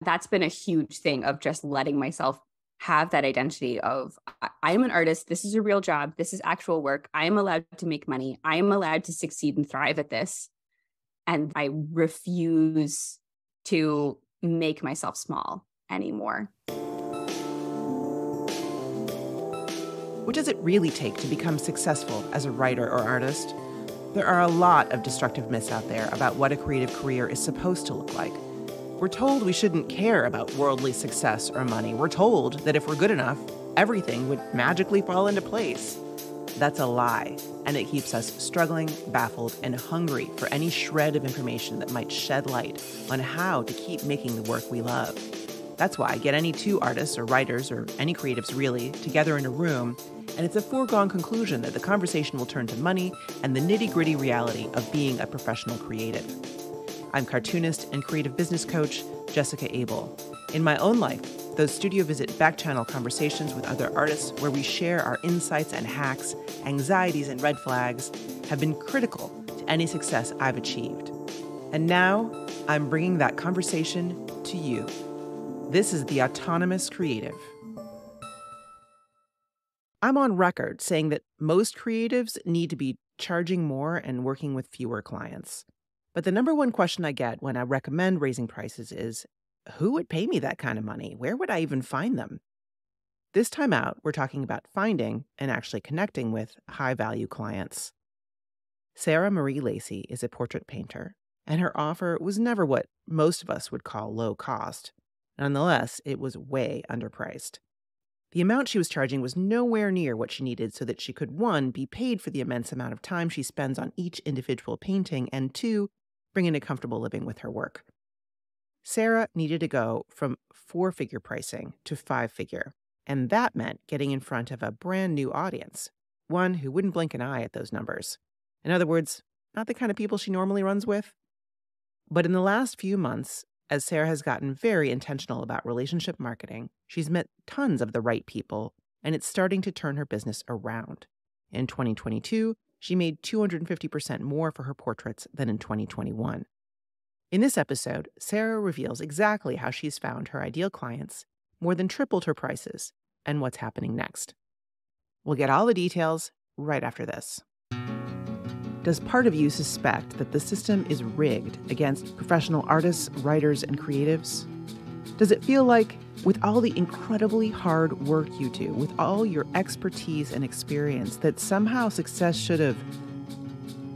that's been a huge thing of just letting myself have that identity of I am an artist. This is a real job. This is actual work. I am allowed to make money. I am allowed to succeed and thrive at this. And I refuse to make myself small anymore. What does it really take to become successful as a writer or artist? There are a lot of destructive myths out there about what a creative career is supposed to look like. We're told we shouldn't care about worldly success or money. We're told that if we're good enough, everything would magically fall into place. That's a lie, and it keeps us struggling, baffled, and hungry for any shred of information that might shed light on how to keep making the work we love. That's why I get any two artists or writers or any creatives really together in a room, and it's a foregone conclusion that the conversation will turn to money and the nitty gritty reality of being a professional creative. I'm cartoonist and creative business coach Jessica Abel. In my own life, those studio visit back channel conversations with other artists where we share our insights and hacks, anxieties and red flags have been critical to any success I've achieved. And now I'm bringing that conversation to you. This is the Autonomous Creative. I'm on record saying that most creatives need to be charging more and working with fewer clients. But the number one question I get when I recommend raising prices is who would pay me that kind of money? Where would I even find them? This time out, we're talking about finding and actually connecting with high value clients. Sarah Marie Lacy is a portrait painter, and her offer was never what most of us would call low cost. Nonetheless, it was way underpriced. The amount she was charging was nowhere near what she needed so that she could, one, be paid for the immense amount of time she spends on each individual painting, and two, bring in a comfortable living with her work. Sarah needed to go from four figure pricing to five figure, and that meant getting in front of a brand new audience, one who wouldn't blink an eye at those numbers. In other words, not the kind of people she normally runs with. But in the last few months, as Sarah has gotten very intentional about relationship marketing, she's met tons of the right people, and it's starting to turn her business around. In 2022, she made 250% more for her portraits than in 2021. In this episode, Sarah reveals exactly how she's found her ideal clients, more than tripled her prices, and what's happening next. We'll get all the details right after this. Does part of you suspect that the system is rigged against professional artists, writers, and creatives? Does it feel like, with all the incredibly hard work you do, with all your expertise and experience, that somehow success should have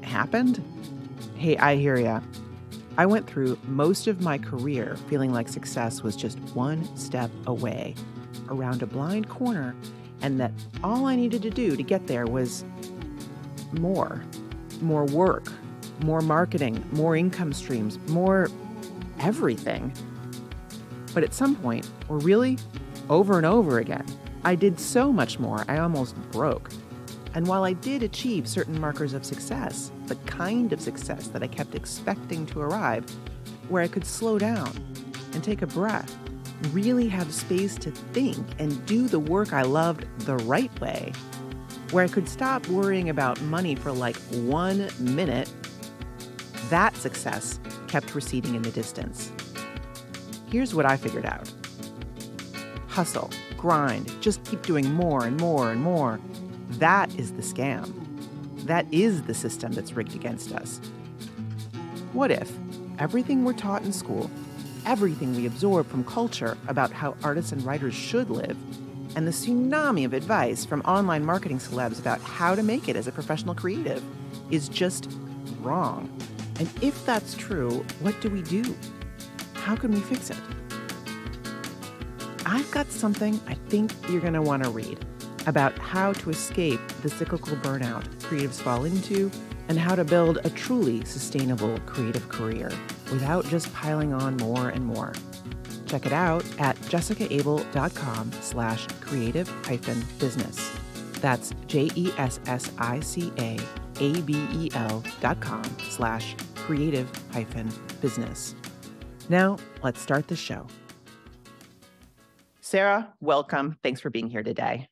happened? Hey, I hear ya. I went through most of my career feeling like success was just one step away, around a blind corner, and that all I needed to do to get there was more more work, more marketing, more income streams, more everything. But at some point, or really over and over again, I did so much more, I almost broke. And while I did achieve certain markers of success, the kind of success that I kept expecting to arrive, where I could slow down and take a breath, really have space to think and do the work I loved the right way, where I could stop worrying about money for like one minute, that success kept receding in the distance. Here's what I figured out hustle, grind, just keep doing more and more and more. That is the scam. That is the system that's rigged against us. What if everything we're taught in school, everything we absorb from culture about how artists and writers should live, and the tsunami of advice from online marketing celebs about how to make it as a professional creative is just wrong? And if that's true, what do we do? How can we fix it? I've got something I think you're going to want to read about how to escape the cyclical burnout creatives fall into and how to build a truly sustainable creative career without just piling on more and more. Check it out at jessicaabel.com slash creative hyphen business. That's J-E-S-S-I-C-A-A-B-E-L dot com slash creative hyphen business. Now, let's start the show. Sarah, welcome. Thanks for being here today.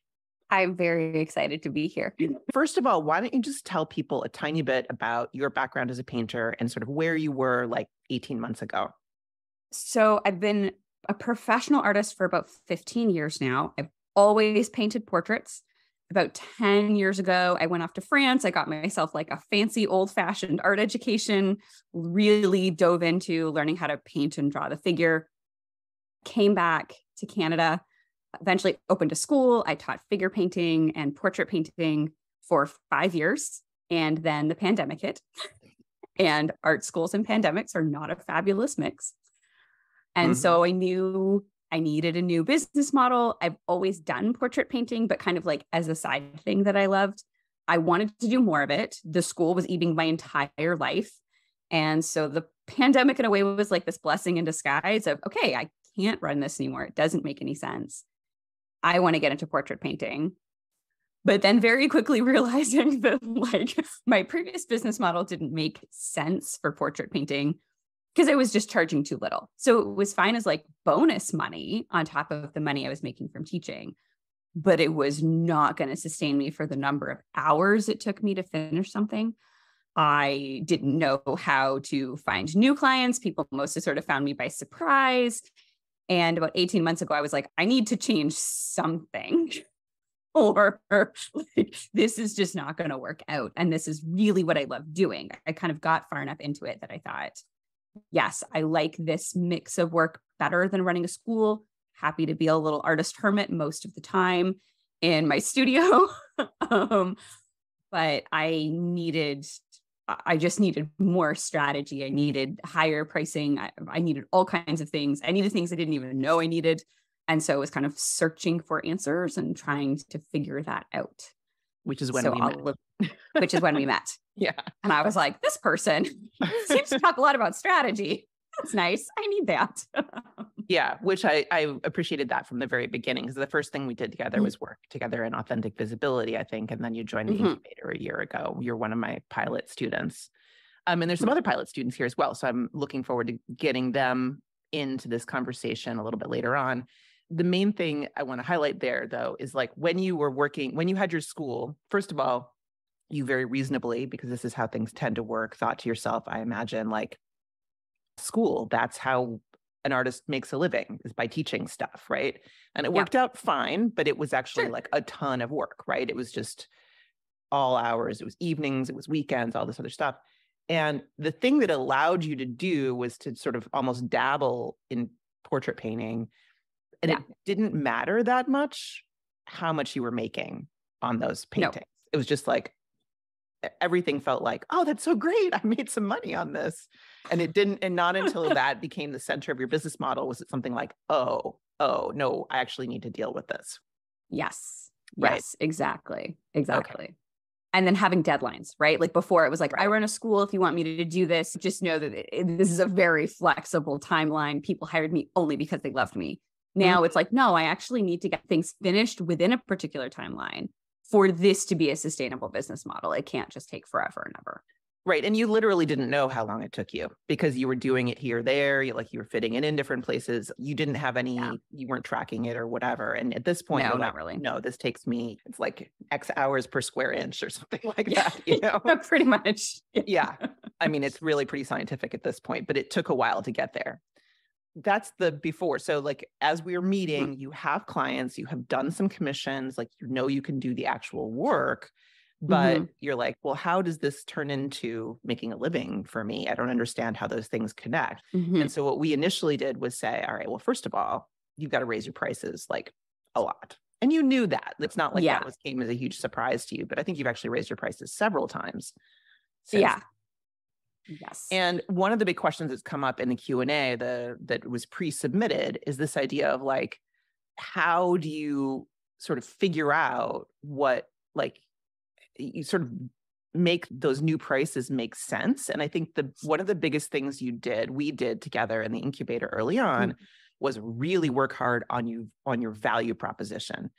I'm very excited to be here. First of all, why don't you just tell people a tiny bit about your background as a painter and sort of where you were like 18 months ago? So I've been a professional artist for about 15 years now. I've always painted portraits. About 10 years ago, I went off to France. I got myself like a fancy old fashioned art education, really dove into learning how to paint and draw the figure. Came back to Canada, eventually opened a school. I taught figure painting and portrait painting for five years. And then the pandemic hit. and art schools and pandemics are not a fabulous mix. And mm-hmm. so I knew I needed a new business model. I've always done portrait painting, but kind of like as a side thing that I loved. I wanted to do more of it. The school was eating my entire life. And so the pandemic, in a way, was like this blessing in disguise of, okay, I can't run this anymore. It doesn't make any sense. I want to get into portrait painting. But then very quickly realizing that like my previous business model didn't make sense for portrait painting because I was just charging too little. So it was fine as like bonus money on top of the money I was making from teaching, but it was not going to sustain me for the number of hours it took me to finish something. I didn't know how to find new clients. People mostly sort of found me by surprise. And about 18 months ago, I was like, I need to change something. or this is just not going to work out. And this is really what I love doing. I kind of got far enough into it that I thought, yes, I like this mix of work better than running a school. Happy to be a little artist hermit most of the time in my studio. um, but I needed, I just needed more strategy. I needed higher pricing. I, I needed all kinds of things. I needed things I didn't even know I needed. And so I was kind of searching for answers and trying to figure that out. Which is when so we met. which is when we met. Yeah. And I was like, this person seems to talk a lot about strategy. That's nice. I need that. yeah, which I, I appreciated that from the very beginning because the first thing we did together mm-hmm. was work together in authentic visibility, I think. And then you joined the mm-hmm. incubator a year ago. You're one of my pilot students. Um, and there's some mm-hmm. other pilot students here as well. So I'm looking forward to getting them into this conversation a little bit later on. The main thing I want to highlight there, though, is like when you were working, when you had your school, first of all, you very reasonably, because this is how things tend to work, thought to yourself, I imagine, like school, that's how an artist makes a living is by teaching stuff, right? And it yeah. worked out fine, but it was actually sure. like a ton of work, right? It was just all hours, it was evenings, it was weekends, all this other stuff. And the thing that allowed you to do was to sort of almost dabble in portrait painting. And yeah. it didn't matter that much how much you were making on those paintings. No. It was just like, everything felt like, oh, that's so great. I made some money on this. And it didn't, and not until that became the center of your business model was it something like, oh, oh, no, I actually need to deal with this. Yes. Right. Yes, exactly. Exactly. Okay. And then having deadlines, right? Like before, it was like, right. I run a school. If you want me to do this, just know that it, this is a very flexible timeline. People hired me only because they loved me. Now mm-hmm. it's like, no, I actually need to get things finished within a particular timeline for this to be a sustainable business model. It can't just take forever and ever. Right. And you literally didn't know how long it took you because you were doing it here, there, you like you were fitting it in different places. You didn't have any, yeah. you weren't tracking it or whatever. And at this point, no, not like, really. No, this takes me, it's like X hours per square inch or something like that, you know? Pretty much. yeah. I mean, it's really pretty scientific at this point, but it took a while to get there that's the before. So like as we are mm-hmm. meeting, you have clients, you have done some commissions, like you know you can do the actual work, but mm-hmm. you're like, well, how does this turn into making a living for me? I don't understand how those things connect. Mm-hmm. And so what we initially did was say, all right, well, first of all, you've got to raise your prices like a lot. And you knew that. It's not like yeah. that was came as a huge surprise to you, but I think you've actually raised your prices several times. yeah. Yes. And one of the big questions that's come up in the Q&A the that was pre-submitted is this idea of like how do you sort of figure out what like you sort of make those new prices make sense and i think the one of the biggest things you did we did together in the incubator early on mm-hmm. was really work hard on you on your value proposition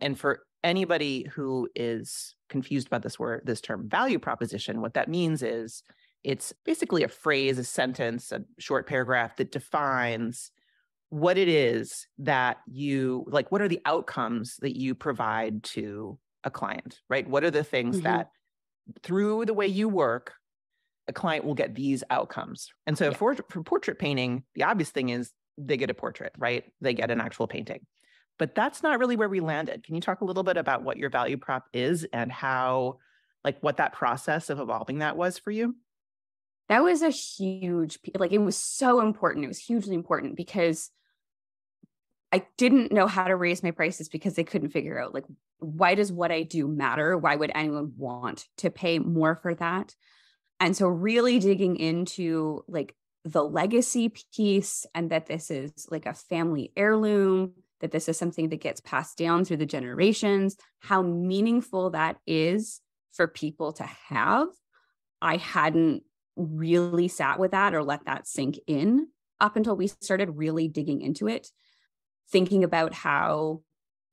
and for anybody who is confused about this word this term value proposition what that means is it's basically a phrase, a sentence, a short paragraph that defines what it is that you like, what are the outcomes that you provide to a client, right? What are the things mm-hmm. that through the way you work, a client will get these outcomes. And so yeah. for, for portrait painting, the obvious thing is they get a portrait, right? They get an actual painting. But that's not really where we landed. Can you talk a little bit about what your value prop is and how, like, what that process of evolving that was for you? That was a huge, like, it was so important. It was hugely important because I didn't know how to raise my prices because they couldn't figure out, like, why does what I do matter? Why would anyone want to pay more for that? And so, really digging into like the legacy piece and that this is like a family heirloom, that this is something that gets passed down through the generations, how meaningful that is for people to have. I hadn't really sat with that or let that sink in up until we started really digging into it, thinking about how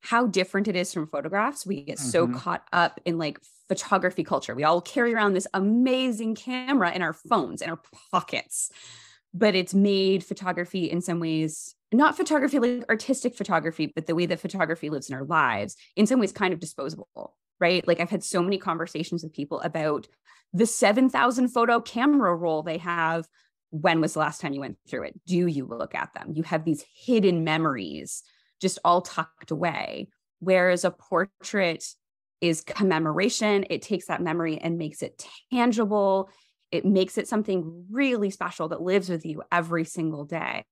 how different it is from photographs. We get mm-hmm. so caught up in like photography culture. We all carry around this amazing camera in our phones, in our pockets, but it's made photography in some ways, not photography like artistic photography, but the way that photography lives in our lives, in some ways, kind of disposable, right? Like I've had so many conversations with people about the 7,000 photo camera roll they have. When was the last time you went through it? Do you look at them? You have these hidden memories just all tucked away. Whereas a portrait is commemoration, it takes that memory and makes it tangible. It makes it something really special that lives with you every single day.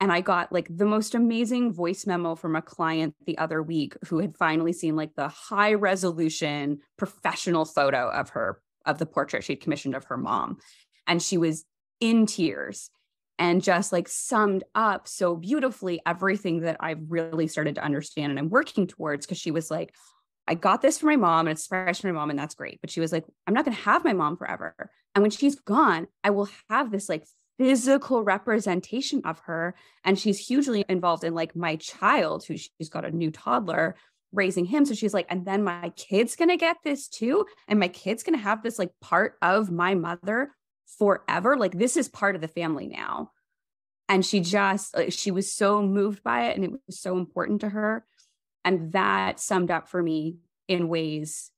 And I got like the most amazing voice memo from a client the other week who had finally seen like the high resolution professional photo of her, of the portrait she'd commissioned of her mom. And she was in tears and just like summed up so beautifully everything that I've really started to understand and I'm working towards. Cause she was like, I got this for my mom and it's fresh for my mom, and that's great. But she was like, I'm not going to have my mom forever. And when she's gone, I will have this like physical representation of her. And she's hugely involved in like my child, who she's got a new toddler raising him. So she's like, and then my kid's going to get this too. And my kid's going to have this like part of my mother forever. Like this is part of the family now. And she just, like, she was so moved by it and it was so important to her. And that summed up for me in ways.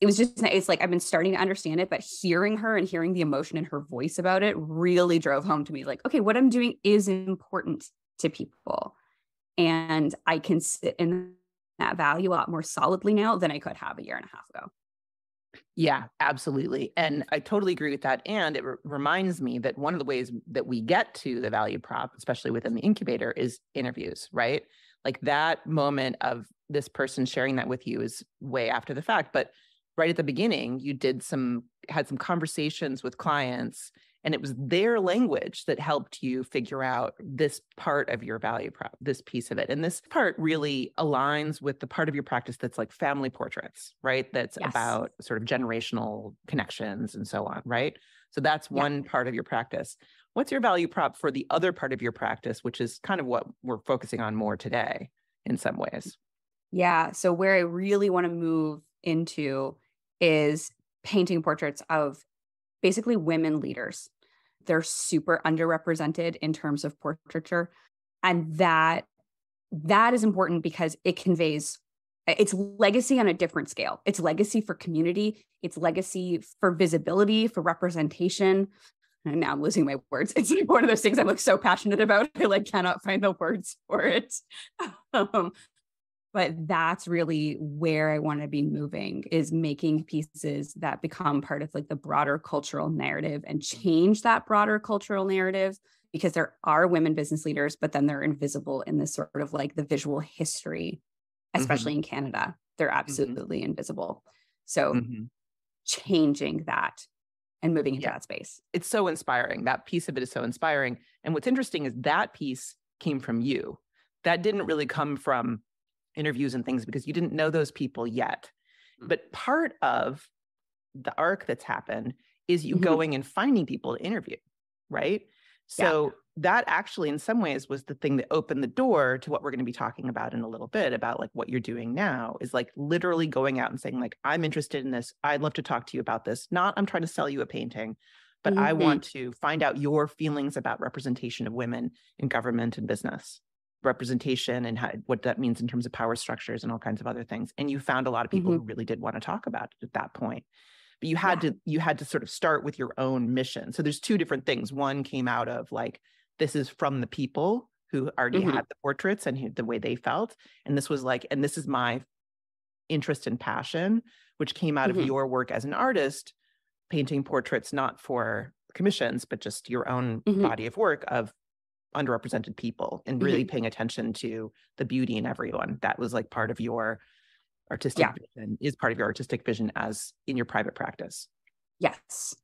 It was just, it's like I've been starting to understand it, but hearing her and hearing the emotion in her voice about it really drove home to me like, okay, what I'm doing is important to people. And I can sit in that value a lot more solidly now than I could have a year and a half ago. Yeah, absolutely. And I totally agree with that. And it re- reminds me that one of the ways that we get to the value prop, especially within the incubator, is interviews, right? Like that moment of this person sharing that with you is way after the fact. But right at the beginning, you did some, had some conversations with clients and it was their language that helped you figure out this part of your value prop, this piece of it. And this part really aligns with the part of your practice that's like family portraits, right? That's yes. about sort of generational connections and so on, right? So that's yeah. one part of your practice. What's your value prop for the other part of your practice, which is kind of what we're focusing on more today in some ways? Yeah. So, where I really want to move into is painting portraits of basically women leaders they're super underrepresented in terms of portraiture. And that that is important because it conveys it's legacy on a different scale. It's legacy for community. It's legacy for visibility for representation. And now i'm losing my words. It's one of those things i'm like so passionate about. I like cannot find the words for it. Um, but that's really where i want to be moving is making pieces that become part of like the broader cultural narrative and change that broader cultural narrative because there are women business leaders but then they're invisible in this sort of like the visual history especially mm-hmm. in canada they're mm-hmm. absolutely mm-hmm. invisible so mm-hmm. changing that and moving into yeah. that space it's so inspiring that piece of it is so inspiring and what's interesting is that piece came from you that didn't really come from interviews and things because you didn't know those people yet. Mm. But part of the arc that's happened is you mm-hmm. going and finding people to interview, right? So yeah. that actually, in some ways, was the thing that opened the door to what we're going to be talking about in a little bit about like what you're doing now is like literally going out and saying, like, I'm interested in this. I'd love to talk to you about this. Not I'm trying to sell you a painting, but mm-hmm. I want to find out your feelings about representation of women in government and business representation and how, what that means in terms of power structures and all kinds of other things. And you found a lot of people mm-hmm. who really did want to talk about it at that point. But you had yeah. to you had to sort of start with your own mission. So there's two different things. One came out of like this is from the people who already Mhm. had the portraits and who, the way they felt. And this was like, and this is my interest and passion, which came out Mhm. of your work as an artist, painting portraits not for commissions, but just your own Mhm. body of work of underrepresented people and Mm-hmm. really paying attention to the beauty in everyone. That was like part of your artistic Yeah. vision, is part of your artistic vision as in your private practice. Yes.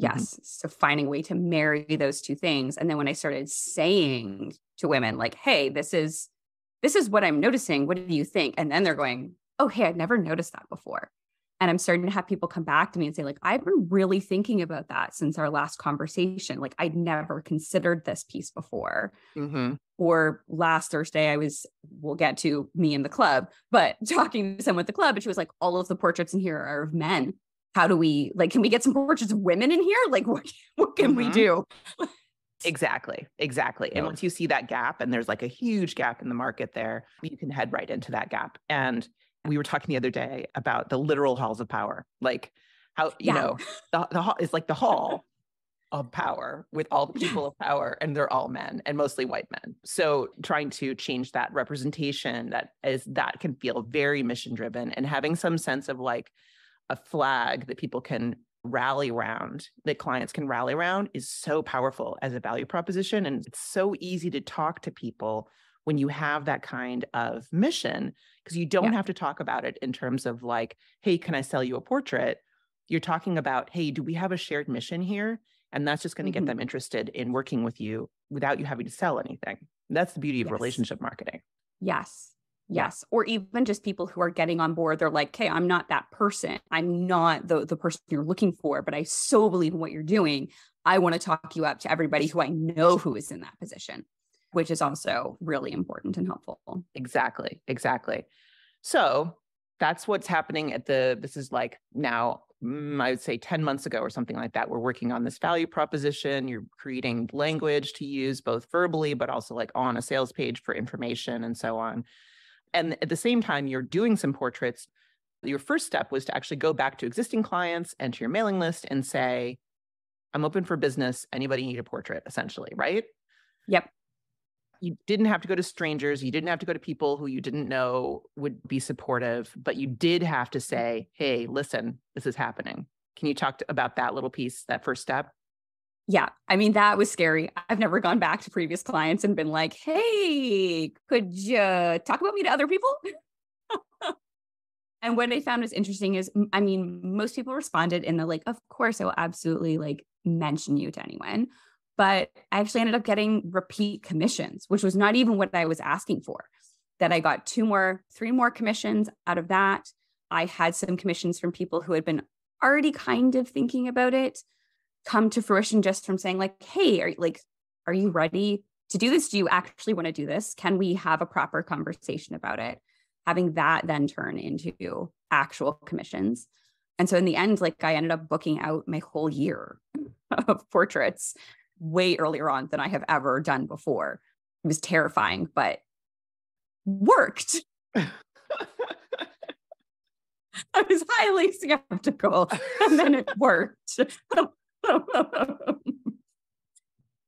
Mhm. Yes. So finding a way to marry those two things. And then when I started saying to women, like, hey, this is this is what I'm noticing. What do you think? And then they're going, oh, hey, I'd never noticed that before. And I'm starting to have people come back to me and say, like, I've been really thinking about that since our last conversation. Like, I'd never considered this piece before. Mm-hmm. Or last Thursday, I was, we'll get to me in the club, but talking to someone at the club, and she was like, all of the portraits in here are of men. How do we, like, can we get some portraits of women in here? Like, what, what can we Mhm. do? Exactly. Exactly. And once you see that gap, and there's like a huge gap in the market there, you can head right into that gap. And we were talking the other day about the literal halls of power, like how, you Yeah. know, the, the hall is like the hall of power with all the people of power, and they're all men and mostly white men. So trying to change that representation that is that can feel very mission driven and having some sense of like a flag that people can rally around that clients can rally around is so powerful as a value proposition and it's so easy to talk to people when you have that kind of mission because you don't Yeah. have to talk about it in terms of like hey can i sell you a portrait you're talking about hey do we have a shared mission here and that's just going to Mhm. get them interested in working with you without you having to sell anything that's the beauty of Yes. relationship marketing Yes. Yes. Or even just people who are getting on board. They're like, hey, I'm not that person. I'm not the, the person you're looking for, but I so believe in what you're doing. I want to talk you up to everybody who I know who is in that position, which is also really important and helpful. Exactly. Exactly. So that's what's happening at the, this is like now, mm, I would say 10 months ago or something like that. We're working on this value proposition. You're creating language to use both verbally, but also like on a sales page for information and so on. And at the same time, you're doing some portraits. Your first step was to actually go back to existing clients and to your mailing list and say, I'm open for business. Anybody need a portrait, essentially, right? Yep. You didn't have to go to strangers you didn't have to go to people who you didn't know would be supportive but you did have to say hey listen this is happening can you talk to, about that little piece that first step Yeah. I mean, that was scary. I've never gone back to previous clients and been like, hey, could you talk about me to other people? and what I found was interesting is, i mean, most people responded in the like, of course, I will absolutely like mention you to anyone. But I actually ended up getting repeat commissions, which was not even what I was asking for. That I got two more, three more commissions out of that. I had some commissions from people who had been already kind of thinking about it come to fruition just from saying like hey are like are you ready to do this do you actually want to do this can we have a proper conversation about it having that then turn into actual commissions and so in the end like i ended up booking out my whole year of portraits way earlier on than i have ever done before. It was terrifying but worked. I was highly skeptical and then it worked.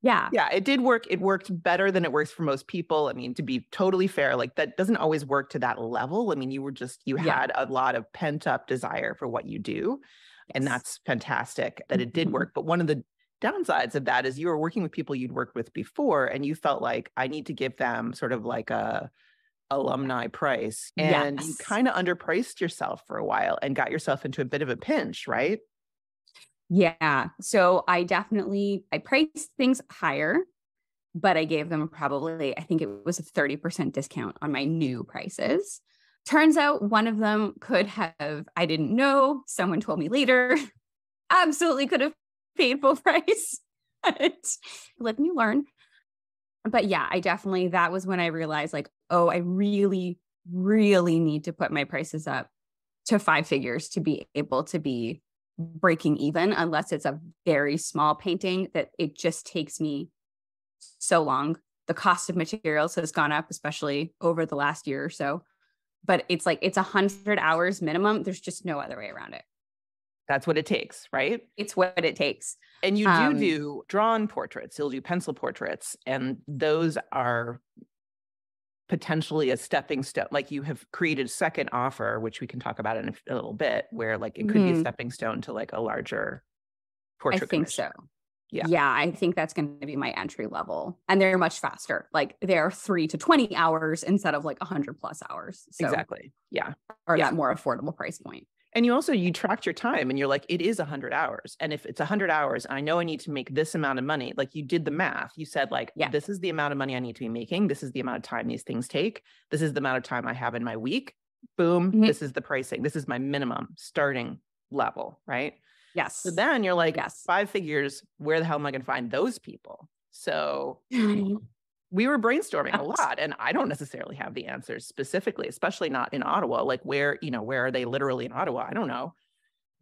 Yeah. yeah it did work. It worked better than it works for most people. I mean to be totally fair like that doesn't always work to that level. I mean you were just you Yeah. had a lot of pent up desire for what you do and that's fantastic that it did Mhm. work. But one of the downsides of that is you were working with people you'd worked with before and you felt like i need to give them sort of like a alumni price and you kind of underpriced yourself for a while and got yourself into a bit of a pinch right Yeah. So I definitely I priced things higher, but I gave them probably I think it was a 30% discount on my new prices. Turns out one of them could have I didn't know, someone told me later. Absolutely could have paid full price. But let me learn. But yeah, I definitely that was when I realized like, oh, I really really need to put my prices up to five figures to be able to be breaking even unless it's a very small painting that it just takes me so long. The cost of materials has gone up, especially over the last year or so. But it's like it's a hundred hours minimum. There's just no other way around it. That's what it takes, right? It's what it takes. And you do um, do drawn portraits, you'll do pencil portraits, and those are potentially a stepping stone. Like you have created a second offer, which we can talk about in a, a little bit, where like it could mm-hmm. be a mm-hmm. stepping stone to like a larger portrait. I think so. Yeah. Yeah. I think that's going to be my entry level. And they're much faster. Like they're three to 20 hours instead of like 100 plus hours. So, exactly. Yeah. Or yeah. that more affordable price point. And you also, you tracked your time and you're like, it is 100 hours. And if it's 100 hours, I know I need to make this amount of money. Like you did the math. You said, like, yeah. this is the amount of money I need to be making. This is the amount of time these things take. This is the amount of time I have in my week. Boom. Mm-hmm. This is the pricing. This is my minimum starting level. Right. Yes. So then you're like, yes. five figures. Where the hell am I going to find those people? So we were brainstorming a lot and I don't necessarily have the answers specifically, especially not in Ottawa. Like where, you know, where are they literally in Ottawa? I don't know.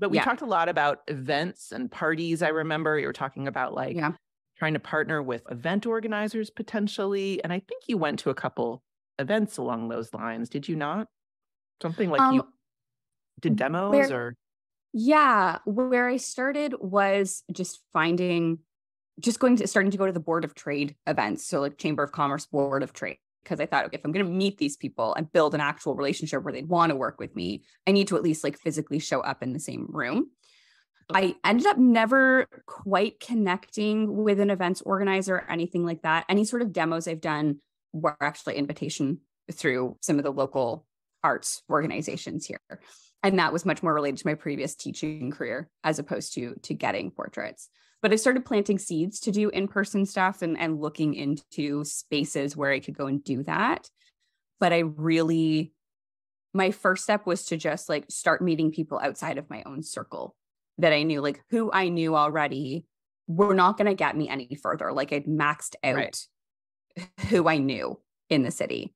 But we yeah. talked a lot about events and parties. I remember you were talking about like yeah. trying to partner with event organizers potentially. And I think you went to a couple events along those lines. Did you not? Something like um, you did demos where, or yeah, where I started was just finding, just going to starting to go to the Board of Trade events. So, like Chamber of Commerce, Board of Trade. Because I thought, okay, if I'm going to meet these people and build an actual relationship where they'd want to work with me, I need to at least like physically show up in the same room. I ended up never quite connecting with an events organizer or anything like that. Any sort of demos I've done were actually invitation through some of the local arts organizations here and that was much more related to my previous teaching career as opposed to to getting portraits but i started planting seeds to do in-person stuff and, and looking into spaces where i could go and do that. But i really my first step was to just like start meeting people outside of my own circle that i knew like who i knew already were not going to get me any further. Like i'd maxed out right. who i knew in the city.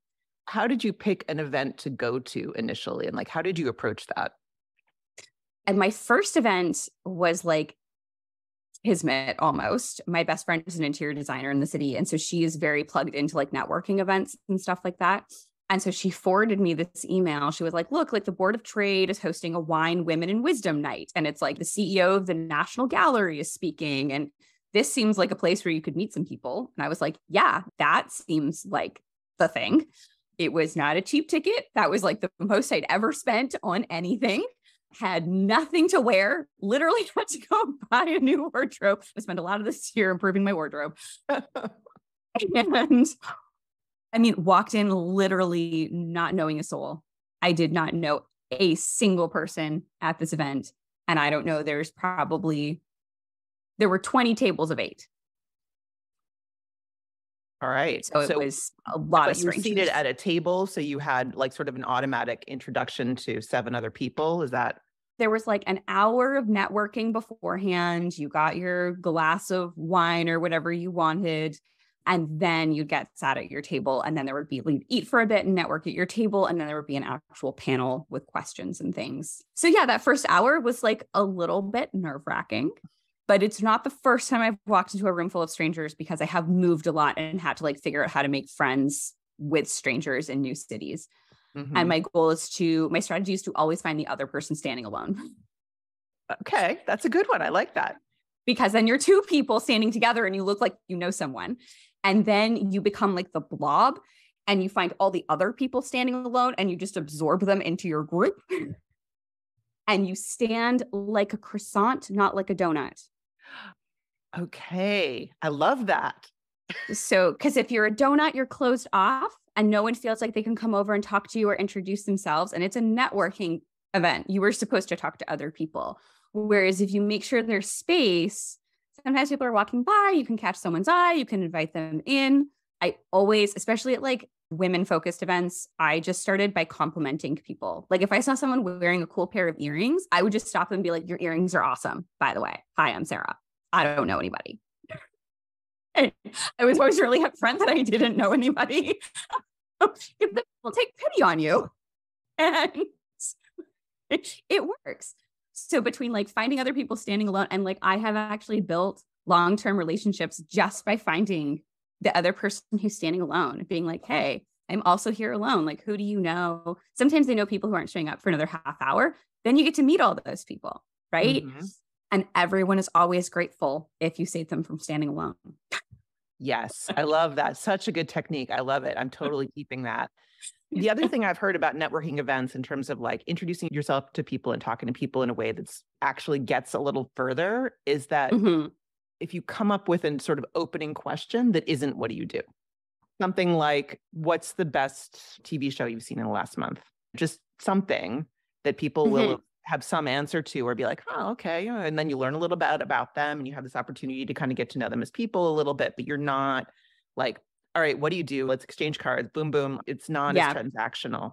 How did you pick an event to go to initially? And like how did you approach that? And my first event was like Kismet almost. My best friend is an interior designer in the city. And so she is very plugged into like networking events and stuff like that. And so she forwarded me this email. She was like, Look, like the Board of Trade is hosting a wine, women, and wisdom night. And it's like the CEO of the National Gallery is speaking. And this seems like a place where you could meet some people. And I was like, Yeah, that seems like the thing. It was not a cheap ticket. That was like the most I'd ever spent on anything. Had nothing to wear, literally had to go buy a new wardrobe. I spent a lot of this year improving my wardrobe. and I mean, walked in literally not knowing a soul. I did not know a single person at this event. And I don't know, there's probably, there were 20 tables of eight. All right. So, so it was a lot of you were seated at a table. So you had like sort of an automatic introduction to seven other people. Is that? There was like an hour of networking beforehand. You got your glass of wine or whatever you wanted. And then you'd get sat at your table. And then there would be you'd eat for a bit and network at your table. And then there would be an actual panel with questions and things. So yeah, that first hour was like a little bit nerve wracking but it's not the first time I've walked into a room full of strangers because I have moved a lot and had to like figure out how to make friends with strangers in new cities. Mm-hmm. And my goal is to, my strategy is to always find the other person standing alone. Okay, that's a good one. I like that. Because then you're two people standing together and you look like you know someone. And then you become like the blob and you find all the other people standing alone and you just absorb them into your group. and you stand like a croissant, not like a donut. Okay. I love that. So, because if you're a donut, you're closed off and no one feels like they can come over and talk to you or introduce themselves. And it's a networking event. You were supposed to talk to other people. Whereas if you make sure there's space, sometimes people are walking by, you can catch someone's eye, you can invite them in. I always, especially at like women focused events, I just started by complimenting people. Like if I saw someone wearing a cool pair of earrings, I would just stop and be like, Your earrings are awesome, by the way. Hi, I'm Sarah. I don't know anybody. I was always really upfront that I didn't know anybody. if the will take pity on you. And it, it works. So between like finding other people standing alone and like I have actually built long-term relationships just by finding the other person who's standing alone, being like, hey, I'm also here alone. Like, who do you know? Sometimes they know people who aren't showing up for another half hour. Then you get to meet all those people right? Mm-hmm. And everyone is always grateful if you save them from standing alone. Yes, I love that. Such a good technique. I love it. I'm totally keeping that. The other thing I've heard about networking events in terms of like introducing yourself to people and talking to people in a way that's actually gets a little further is that mm-hmm. if you come up with a sort of opening question that isn't what do you do? Something like, what's the best TV show you've seen in the last month? Just something that people mm-hmm. will have some answer to or be like, oh, okay. And then you learn a little bit about them and you have this opportunity to kind of get to know them as people a little bit, but you're not like all right, what do you do? Let's exchange cards. Boom, boom. It's not yeah. as transactional.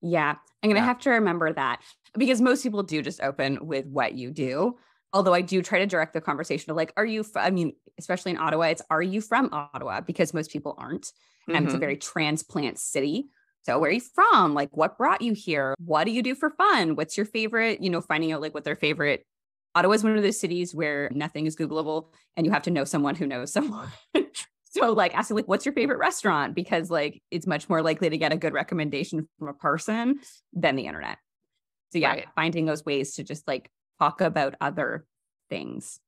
Yeah. I'm going to yeah. have to remember that because most people do just open with what you do. Although I do try to direct the conversation to like, are you, f-? I mean, especially in Ottawa, it's are you from Ottawa? Because most people aren't. Mm-hmm. And it's a mm-hmm. very transplant city. So where are you from? Like what brought you here? What do you do for fun? What's your favorite, you know, finding out like what their favorite Ottawa is one of those cities where nothing is Googleable and you have to know someone who knows someone. So like asking like what's your favorite restaurant because like it's much more likely to get a good recommendation from a person than the internet. So yeah, right. finding those ways to just like talk about other things.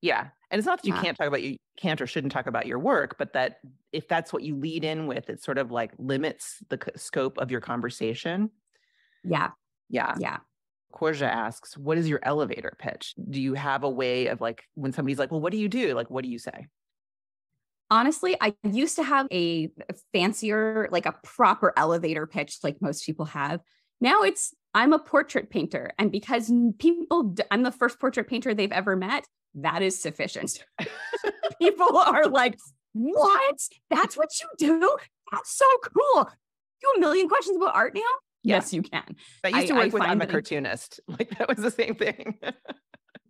Yeah. And it's not that you can't talk about you can't or shouldn't talk about your work, but that if that's what you lead in with, it sort of like limits the scope of your conversation. Yeah. Yeah. Yeah. Korja asks, what is your elevator pitch? Do you have a way of like when somebody's like, well, what do you do? Like, what do you say? honestly, I used to have a fancier, like a proper elevator pitch, like most people have. Now it's, I'm a portrait painter. And because people, I'm the first portrait painter they've ever met, that is sufficient. people are like, what? That's what you do? That's so cool. You have a million questions about art now? Yeah. Yes, you can. I used to work I with, I'm a cartoonist. Like that was the same thing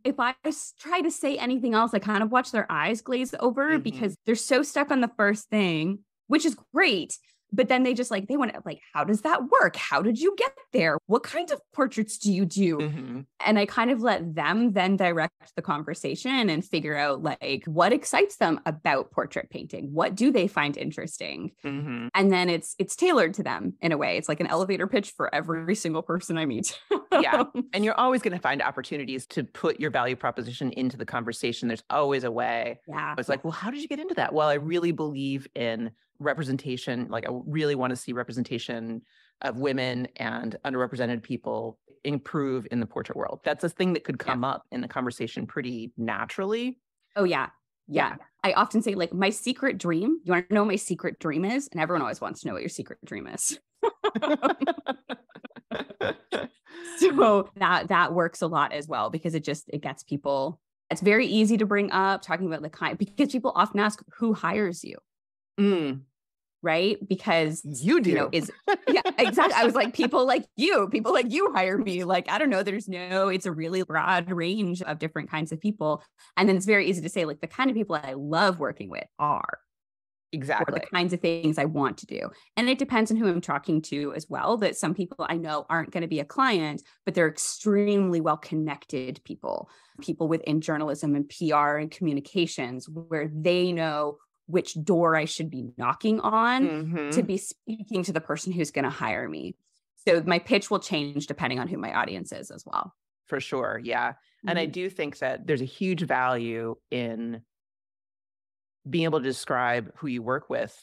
if I try to say anything else, I kind of watch their eyes glaze over mm-hmm. because they're so stuck on the first thing, which is great but then they just like they want to like how does that work? How did you get there? What kind of portraits do you do? Mm-hmm. and i kind of let them then direct the conversation and figure out like what excites them about portrait painting? What do they find interesting? Mm-hmm. and then it's it's tailored to them in a way. It's like an elevator pitch for every single person i meet. Yeah. And you're always going to find opportunities to put your value proposition into the conversation. There's always a way. Yeah. It's like well how did you get into that? Well i really believe in representation like i really want to see representation of women and underrepresented people improve in the portrait world that's a thing that could come yeah. up in the conversation pretty naturally oh yeah. yeah. yeah i often say like my secret dream you want to know what my secret dream is and everyone always wants to know what your secret dream is so that that works a lot as well because it just it gets people it's very easy to bring up talking about the kind because people often ask who hires you mm right? Because you do you know, is yeah, exactly. I was like, people like you, people like you hire me. Like, I don't know, there's no, it's a really broad range of different kinds of people. And then it's very easy to say, like, the kind of people I love working with are exactly the kinds of things I want to do. And it depends on who I'm talking to as well. That some people I know aren't going to be a client, but they're extremely well connected people, people within journalism and PR and communications, where they know which door I should be knocking on mm-hmm. to be speaking to the person who's going to hire me. So my pitch will change depending on who my audience is as well. For sure. Yeah. Mm-hmm. And I mm-hmm. do think that there's a huge value in being able to describe who you work with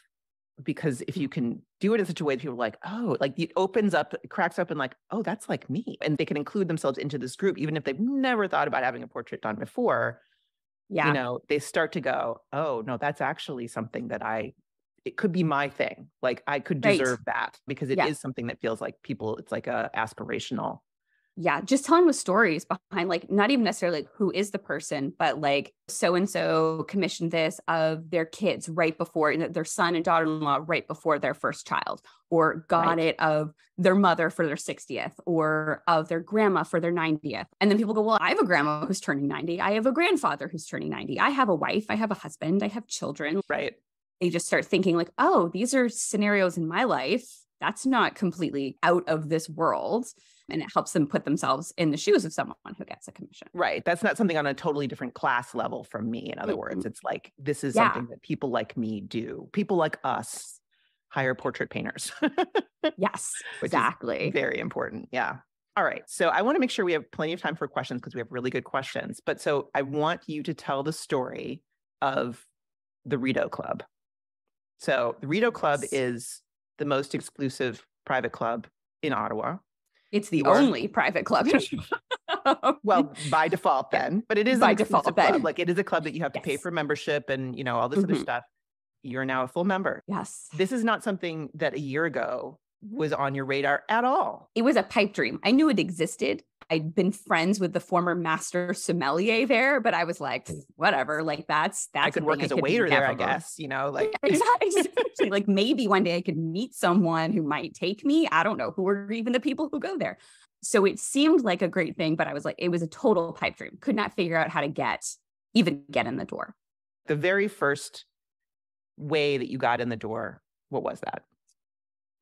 because if you can do it in such a way that people are like, oh, like it opens up, cracks open like, oh, that's like me. And they can include themselves into this group, even if they've never thought about having a portrait done before yeah. you know, they start to go, oh, no, that's actually something that I, it could be my thing. Like I could deserve right. that because it yeah. is something that feels like people, it's like a aspirational yeah just telling with stories behind like not even necessarily like who is the person but like so and so commissioned this of their kids right before their son and daughter-in-law right before their first child or got right. it of their mother for their 60th or of their grandma for their 90th and then people go well i have a grandma who's turning 90 i have a grandfather who's turning 90 i have a wife i have a husband i have children. Right. They just start thinking like oh these are scenarios in my life that's not completely out of this world and it helps them put themselves in the shoes of someone who gets a commission. Right. That's not something on a totally different class level from me. In other mm-hmm. words, it's like this is yeah. something that people like me do. People like us hire portrait painters. yes, exactly. Very important. Yeah. All right. So I want to make sure we have plenty of time for questions because we have really good questions. But so I want you to tell the story of the Rideau Club. So the Rideau Club is the most exclusive private club in Ottawa. It's the only private club. well, by default, then, but it is by default. Club. Like it is a club that you have to yes. pay for membership and you know all this mm-hmm. other stuff. You're now a full member. Yes. This is not something that a year ago was on your radar at all. It was a pipe dream. I knew it existed. I'd been friends with the former master sommelier there, but I was like, mm. whatever. Like that's that's. I could work as a waiter there, I guess. You know, like exactly. like maybe one day I could meet someone who might take me. I don't know who are even the people who go there. So it seemed like a great thing, but I was like, it was a total pipe dream. Could not figure out how to get even get in the door. The very first way that you got in the door, what was that?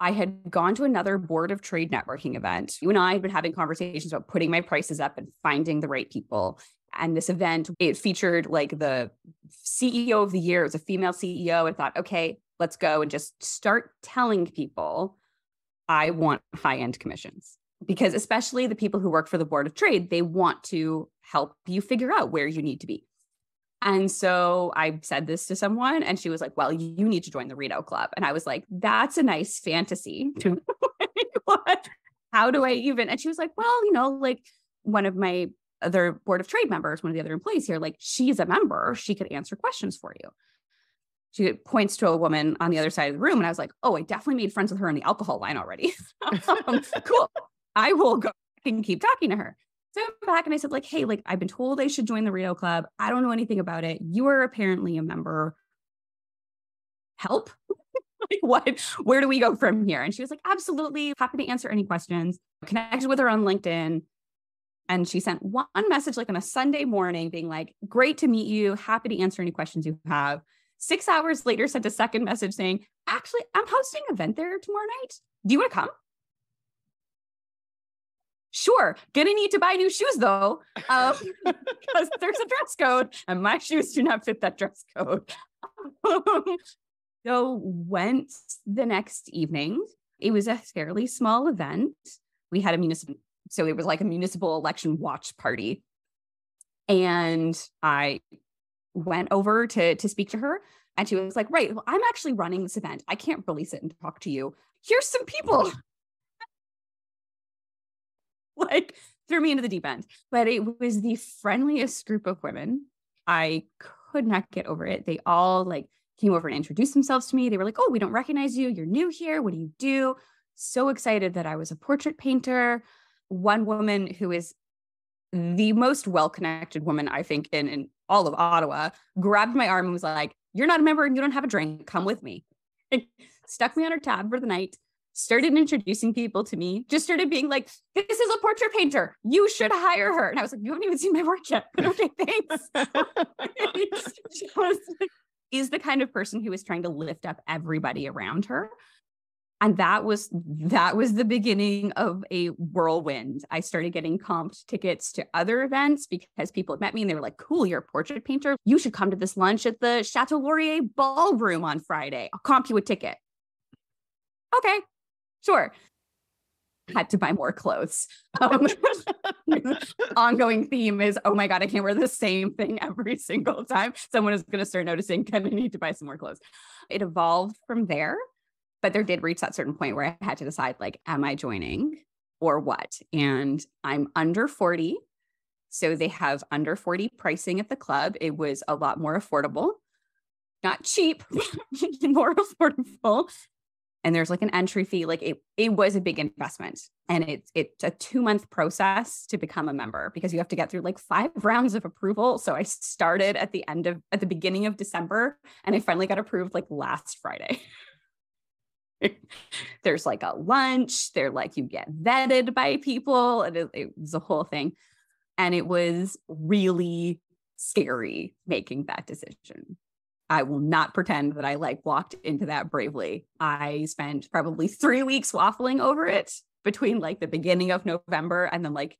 I had gone to another board of trade networking event. You and I had been having conversations about putting my prices up and finding the right people. And this event, it featured like the CEO of the year. It was a female CEO. I thought, okay, let's go and just start telling people I want high end commissions. Because especially the people who work for the board of trade, they want to help you figure out where you need to be. And so I said this to someone, and she was like, Well, you need to join the Rideau Club. And I was like, That's a nice fantasy. what? How do I even? And she was like, Well, you know, like one of my other board of trade members, one of the other employees here, like she's a member, she could answer questions for you. She points to a woman on the other side of the room, and I was like, Oh, I definitely made friends with her in the alcohol line already. um, cool. I will go and keep talking to her. So I went back and I said, like, hey, like I've been told I should join the Rideau Club. I don't know anything about it. You are apparently a member. Help. like what? Where do we go from here? And she was like, absolutely happy to answer any questions. Connected with her on LinkedIn. And she sent one message like on a Sunday morning, being like, great to meet you. Happy to answer any questions you have. Six hours later, sent a second message saying, actually, I'm hosting an event there tomorrow night. Do you want to come? Sure, gonna need to buy new shoes though, um, because there's a dress code, and my shoes do not fit that dress code. so went the next evening. It was a fairly small event. We had a municipal, so it was like a municipal election watch party, and I went over to to speak to her, and she was like, "Right, well, I'm actually running this event. I can't release it and talk to you. Here's some people." like threw me into the deep end. But it was the friendliest group of women. I could not get over it. They all like came over and introduced themselves to me. They were like, "Oh, we don't recognize you. You're new here. What do you do?" So excited that I was a portrait painter. One woman who is the most well-connected woman I think in, in all of Ottawa grabbed my arm and was like, "You're not a member and you don't have a drink. Come with me." Stuck me on her tab for the night started introducing people to me, just started being like, this is a portrait painter. You should hire her. And I was like, you haven't even seen my work yet. okay, thanks. She was, is the kind of person who is trying to lift up everybody around her. And that was that was the beginning of a whirlwind. I started getting comped tickets to other events because people had met me and they were like, cool, you're a portrait painter. You should come to this lunch at the Chateau Laurier ballroom on Friday. I'll comp you a ticket. Okay, sure had to buy more clothes. Um, ongoing theme is, oh my God, I can't wear the same thing every single time. Someone is going to start noticing, kind of need to buy some more clothes. It evolved from there, but there did reach that certain point where I had to decide, like, am I joining or what? And I'm under 40. So they have under 40 pricing at the club. It was a lot more affordable, not cheap, more affordable and there's like an entry fee like it it was a big investment. And it's it's a 2 month process to become a member because you have to get through like five rounds of approval. So i started at the end of at the beginning of december and i finally got approved like last friday. There's like a lunch. They're like you get vetted by people. And it, it was a whole thing. And it was really scary making that decision I will not pretend that I like walked into that bravely. I spent probably three weeks waffling over it between like the beginning of November and then like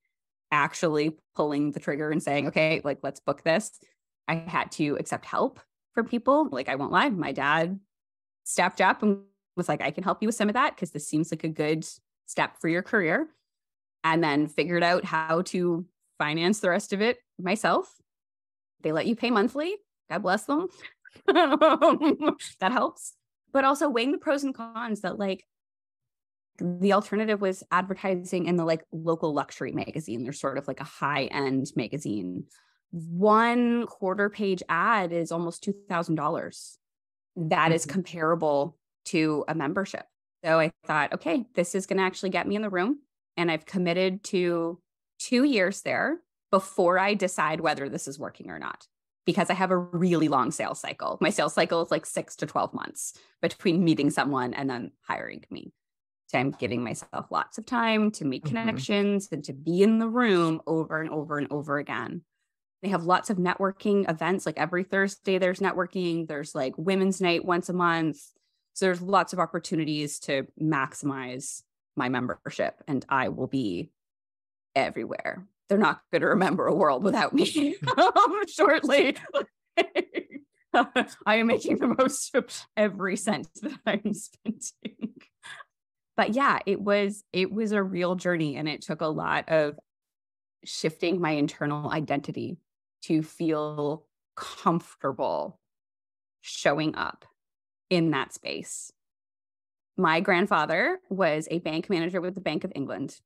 actually pulling the trigger and saying, okay, like let's book this. I had to accept help from people. Like, I won't lie, my dad stepped up and was like, I can help you with some of that because this seems like a good step for your career. and then figured out how to finance the rest of it myself. They let you pay monthly. God bless them. that helps. But also weighing the pros and cons that like the alternative was advertising in the like local luxury magazine. There's sort of like a high end magazine. One quarter page ad is almost $2,000. That is Mhm. comparable to a membership. So I thought, okay, this is going to actually get me in the room. And I've committed to two years there before I decide whether this is working or not. Because I have a really long sales cycle. My sales cycle is like six to 12 months between meeting someone and then hiring me. So I'm giving myself lots of time to make Mhm. connections and to be in the room over and over and over again. They have lots of networking events. Like every Thursday, there's networking. There's like women's night once a month. So there's lots of opportunities to maximize my membership, and I will be everywhere. They're not going to remember a world without me um, shortly. I am making the most of every cent that I'm spending. But yeah, it was it was a real journey and it took a lot of shifting my internal identity to feel comfortable showing up in that space. My grandfather was a bank manager with the Bank of England.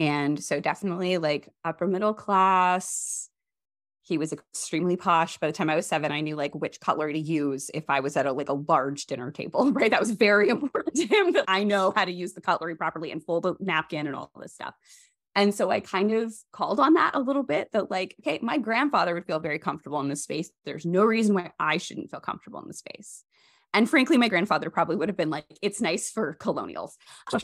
And so definitely like upper middle class. He was extremely posh. By the time I was seven, I knew like which cutlery to use if I was at a like a large dinner table, right? That was very important to him that I know how to use the cutlery properly and fold a napkin and all this stuff. And so I kind of called on that a little bit that, like, okay, my grandfather would feel very comfortable in this space. There's no reason why I shouldn't feel comfortable in the space. And frankly, my grandfather probably would have been like, it's nice for colonials.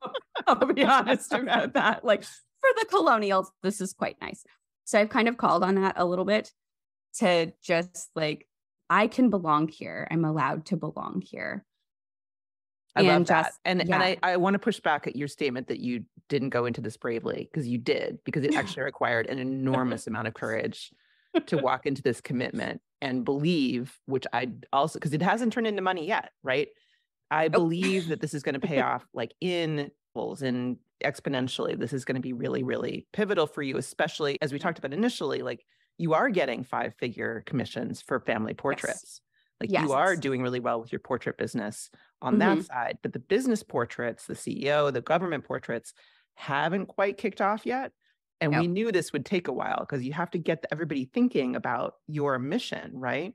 I'll be honest about that. Like, for the colonials, this is quite nice. So I've kind of called on that a little bit to just like, I can belong here. I'm allowed to belong here. I love And that. just- And and yeah. I, I want to push back at your statement that you didn't go into this bravely because you did, because it actually required an enormous amount of courage to walk into this commitment and believe, which I also because it hasn't turned into money yet, right? I believe that this is going to pay off like in levels and exponentially. This is going to be really, really pivotal for you, especially as we talked about initially, like you are getting five figure commissions for family portraits. Like you are doing really well with your portrait business on that mm-hmm. side, but the business portraits, the CEO, the government portraits haven't quite kicked off yet. And we knew this would take a while because you have to get everybody thinking about your mission, right?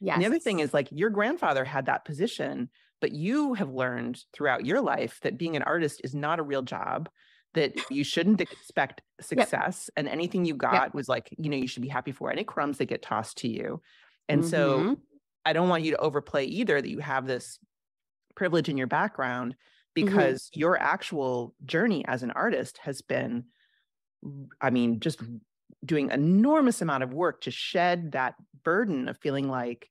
Yes. And the other thing is like your grandfather had that position, but you have learned throughout your life that being an artist is not a real job, that you shouldn't expect success. And anything you got was like, you know, you should be happy for any crumbs that get tossed to you. And so Mhm. I don't want you to overplay either that you have this privilege in your background Mm-hmm. because your actual journey as an artist has been I mean just doing enormous amount of work to shed that burden of feeling like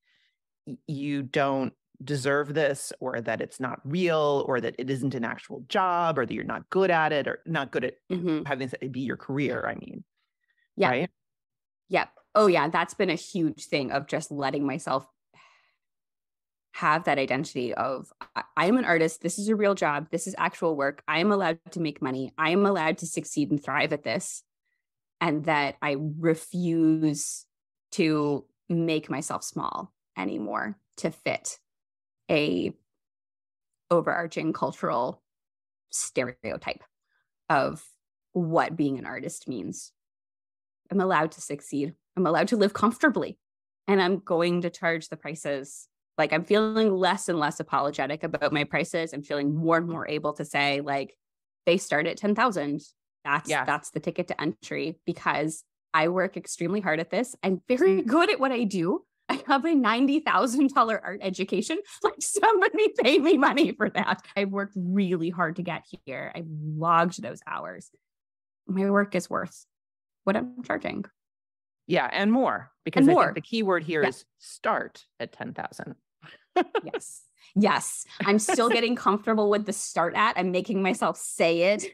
you don't deserve this or that it's not real or that it isn't an actual job or that you're not good at it or not good at Mhm. having it be your career I mean Yeah. right Yep. Oh, yeah. That's been a huge thing of just letting myself have that identity of I I am an artist. This is a real job. This is actual work. I am allowed to make money. I am allowed to succeed and thrive at this. And that I refuse to make myself small anymore to fit a overarching cultural stereotype of what being an artist means. I'm allowed to succeed. I'm allowed to live comfortably. And I'm going to charge the prices. Like I'm feeling less and less apologetic about my prices. I'm feeling more and more able to say, like, they start at 10,000. That's Yeah. that's the ticket to entry because I work extremely hard at this. I'm very mm. good at what I do. I have a $90,000 art education. Like somebody pay me money for that. I've worked really hard to get here. I've logged those hours. My work is worth what I'm charging. yeah and more because I more. think the key word here is Yeah. start at 10,000 Yes. Yes. I'm still getting comfortable with the start at. I'm making myself say it.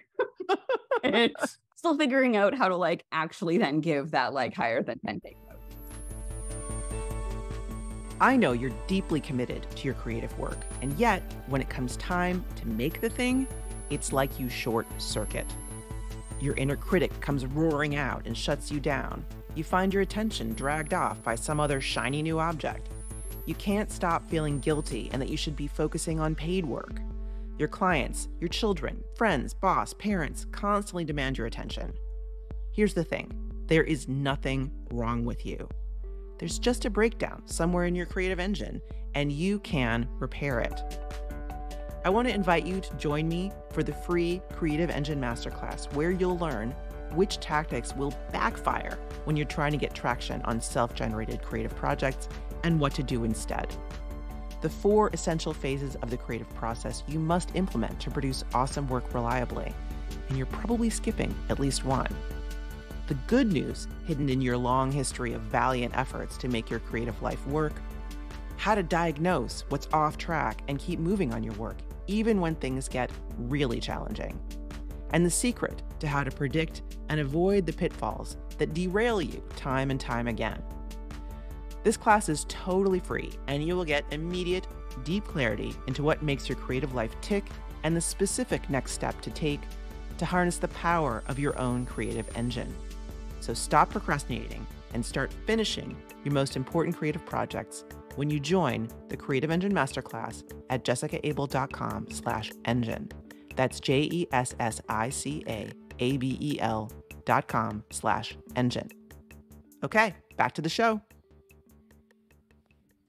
And still figuring out how to like actually then give that like higher than 10 take note. I know you're deeply committed to your creative work, and yet when it comes time to make the thing, it's like you short circuit. Your inner critic comes roaring out and shuts you down. You find your attention dragged off by some other shiny new object. You can't stop feeling guilty and that you should be focusing on paid work. Your clients, your children, friends, boss, parents constantly demand your attention. Here's the thing there is nothing wrong with you. There's just a breakdown somewhere in your creative engine, and you can repair it. I want to invite you to join me for the free Creative Engine Masterclass, where you'll learn which tactics will backfire when you're trying to get traction on self generated creative projects and what to do instead. The four essential phases of the creative process you must implement to produce awesome work reliably, and you're probably skipping at least one. The good news hidden in your long history of valiant efforts to make your creative life work, how to diagnose what's off track and keep moving on your work even when things get really challenging, and the secret to how to predict and avoid the pitfalls that derail you time and time again. This class is totally free, and you will get immediate, deep clarity into what makes your creative life tick and the specific next step to take to harness the power of your own creative engine. So stop procrastinating and start finishing your most important creative projects when you join the Creative Engine Masterclass at jessicaabel.com slash engine. That's J-E-S-S-I-C-A-A-B-E-L dot com slash engine. Okay, back to the show.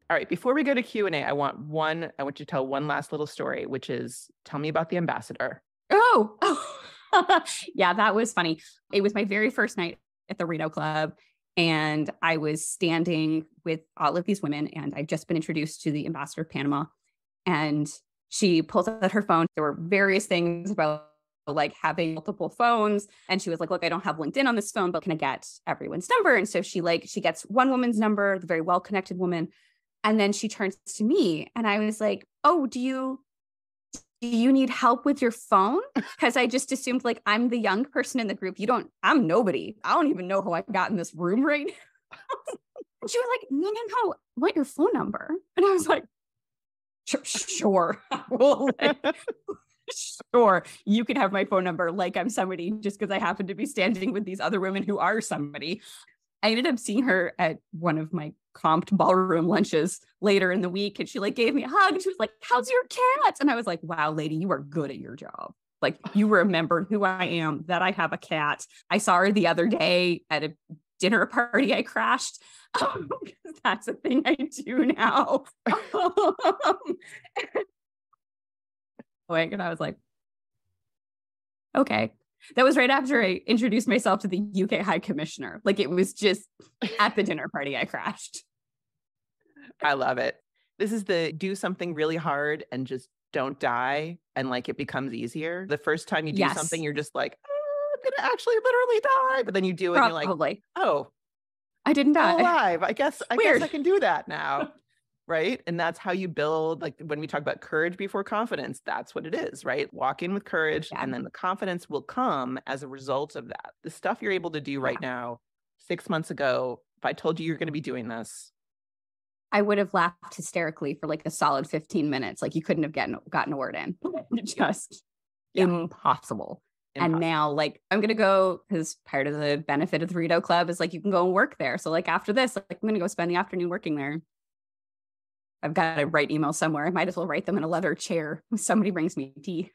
All right, before we go to Q&A, I want one, I want you to tell one last little story, which is tell me about the ambassador. Oh, oh. yeah, that was funny. It was my very first night at the Rideau Club. And I was standing with all of these women, and I'd just been introduced to the ambassador of Panama. And she pulls out her phone. There were various things about like having multiple phones and she was like look i don't have linkedin on this phone but can i get everyone's number and so she like she gets one woman's number the very well connected woman and then she turns to me and i was like oh do you do you need help with your phone? Because I just assumed like I'm the young person in the group. You don't, I'm nobody. I don't even know how I got in this room right now. she was like, no, no, no. Want your phone number. And I was like, sure. well, sure. You can have my phone number like I'm somebody just because I happen to be standing with these other women who are somebody. I ended up seeing her at one of my comped ballroom lunches later in the week and she like gave me a hug and she was like how's your cat? And i was like wow lady you are good at your job. Like you remembered who i am that i have a cat. I saw her the other day at a dinner party i crashed. Um, that's a thing i do now. And i was like okay. That was right after I introduced myself to the UK High Commissioner. Like it was just at the dinner party I crashed. I love it. This is the do something really hard and just don't die and like it becomes easier. The first time you do yes. something, you're just like, oh, I'm gonna actually literally die. But then you do it Probably. and you're like, oh, I didn't die. I'm alive. I guess I Weird. guess I can do that now. right? And that's how you build, like when we talk about courage before confidence, that's what it is, right? Walk in with courage, yeah. and then the confidence will come as a result of that. The stuff you're able to do right yeah. now, six months ago, if I told you you're going to be doing this, I would have laughed hysterically for like a solid 15 minutes. Like you couldn't have gotten gotten a word in. Just yeah. impossible. Impossible. And now, like, I'm gonna go because part of the benefit of the Rideau Club is like you can go and work there. So, like, after this, like, I'm gonna go spend the afternoon working there. I've got to write emails somewhere. I might as well write them in a leather chair. Somebody brings me tea.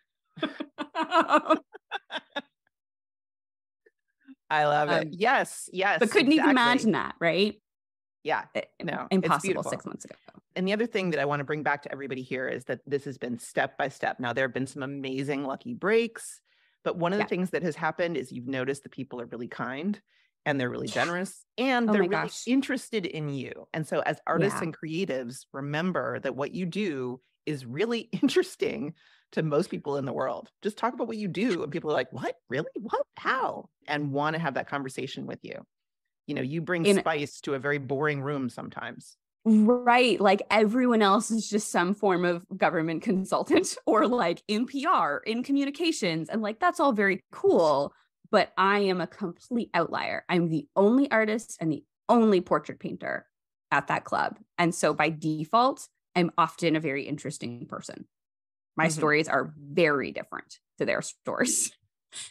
I love it. Um, yes, yes. But couldn't exactly. even imagine that, right? Yeah, no, impossible six months ago. And the other thing that I want to bring back to everybody here is that this has been step by step. Now, there have been some amazing lucky breaks, but one of the yeah. things that has happened is you've noticed the people are really kind and they're really generous and oh they're really gosh. interested in you. And so, as artists yeah. and creatives, remember that what you do is really interesting to most people in the world. Just talk about what you do, and people are like, What? Really? What? How? And want to have that conversation with you. You know, you bring in, spice to a very boring room sometimes. Right. Like everyone else is just some form of government consultant or like in PR, in communications. And like that's all very cool but I am a complete outlier. I'm the only artist and the only portrait painter at that club. And so by default, I'm often a very interesting person. My mm-hmm. stories are very different to their stories.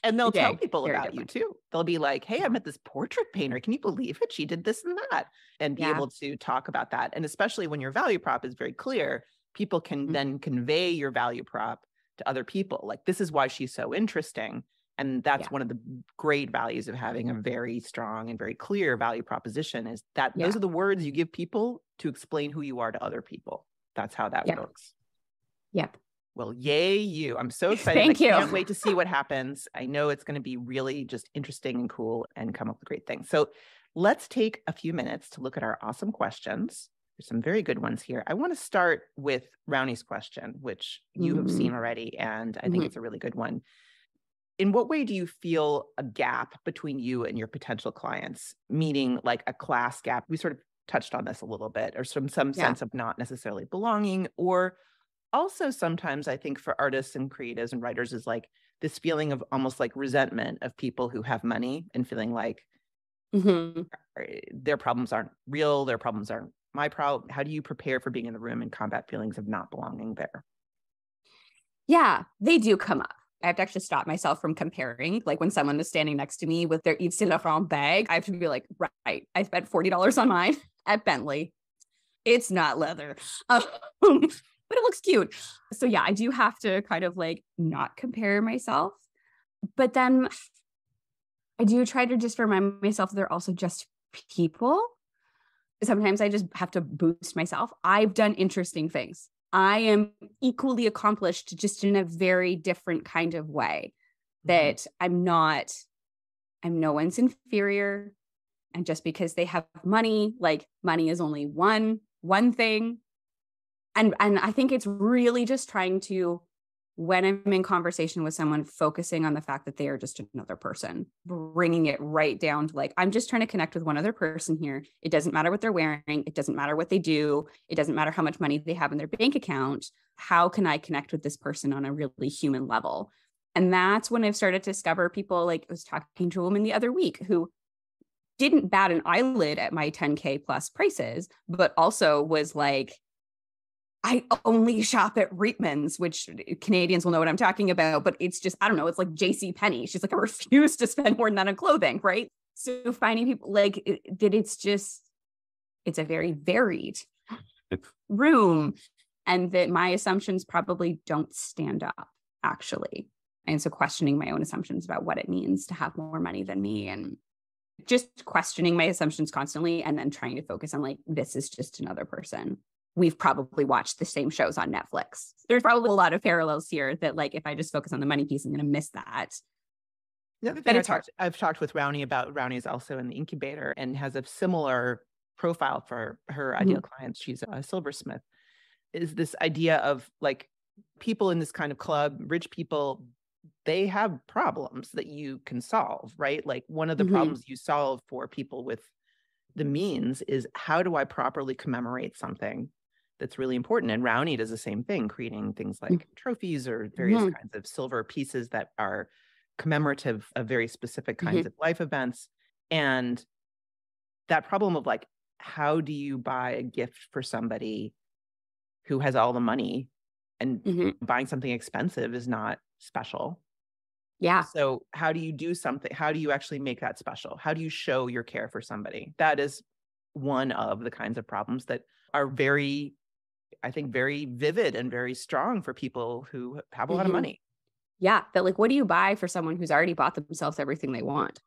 And they'll tell people about different. you too. They'll be like, hey, I met this portrait painter. Can you believe it? She did this and that. And be yeah. able to talk about that. And especially when your value prop is very clear, people can mm-hmm. then convey your value prop to other people. Like, this is why she's so interesting. And that's yeah. one of the great values of having a very strong and very clear value proposition is that yeah. those are the words you give people to explain who you are to other people. That's how that works. Yep. Well, yay, you. I'm so excited. Thank I you. can't wait to see what happens. I know it's going to be really just interesting and cool and come up with great things. So let's take a few minutes to look at our awesome questions. There's some very good ones here. I want to start with Rowney's question, which you mm-hmm. have seen mm-hmm. already, and I think mm-hmm. it's a really good one. In what way do you feel a gap between you and your potential clients, meaning like a class gap? We sort of touched on this a little bit, or some some yeah. sense of not necessarily belonging, or also sometimes I think for artists and creatives and writers is like this feeling of almost like resentment of people who have money and feeling like mm-hmm. their problems aren't real, their problems aren't my problem. How do you prepare for being in the room and combat feelings of not belonging there? Yeah, they do come up. I have to actually stop myself from comparing. Like when someone is standing next to me with their Yves Saint Laurent bag, I have to be like, right, I spent $40 on mine at Bentley. It's not leather. Um, but it looks cute. So yeah, I do have to kind of like not compare myself. But then I do try to just remind myself they're also just people. Sometimes I just have to boost myself. I've done interesting things. I am equally accomplished, just in a very different kind of way. Mm-hmm. That I'm not, I'm no one's inferior. And just because they have money, like money is only one, one thing and and i think it's really just trying to when i'm in conversation with someone focusing on the fact that they are just another person bringing it right down to like i'm just trying to connect with one other person here. It doesn't matter what they're wearing. It doesn't matter what they do. It doesn't matter how much money they have in their bank account. How can i connect with this person on a really human level? And that's when i've started to discover people like i was talking to a woman the other week who didn't bat an eyelid at my 10k plus prices but also was like I only shop at Reitman's, which eh, Canadians will know what I'm talking about, but it's just, I don't know, it's like JC Penney. She's like, I refuse to spend more than that on clothing, right? So finding people like it, that it's just, it's a very varied room and that my assumptions probably don't stand up actually. And so questioning my own assumptions about what it means to have more money than me and just questioning my assumptions constantly and then trying to focus on like, this is just another person we've probably watched the same shows on Netflix. There's probably a lot of parallels here that, like, if I just focus on the money piece, I'm going to miss that. The other thing I've talked, I've talked with Rowney about. Rowney is also in the incubator and has a similar profile for her ideal mm-hmm. clients. She's a silversmith. Is this idea of like people in this kind of club, rich people, they have problems that you can solve, right? Like one of the mm-hmm. problems you solve for people with the means is how do I properly commemorate something that's really important. And Rowney does the same thing, creating things like mm. trophies or various mm-hmm. kinds of silver pieces that are commemorative of very specific kinds mm-hmm. of life events. And that problem of like, how do you buy a gift for somebody who has all the money and mm-hmm. buying something expensive is not special? Yeah. So, how do you do something? How do you actually make that special? How do you show your care for somebody? That is one of the kinds of problems that are very I think very vivid and very strong for people who have a lot mm-hmm. of money. Yeah, that like what do you buy for someone who's already bought themselves everything they want?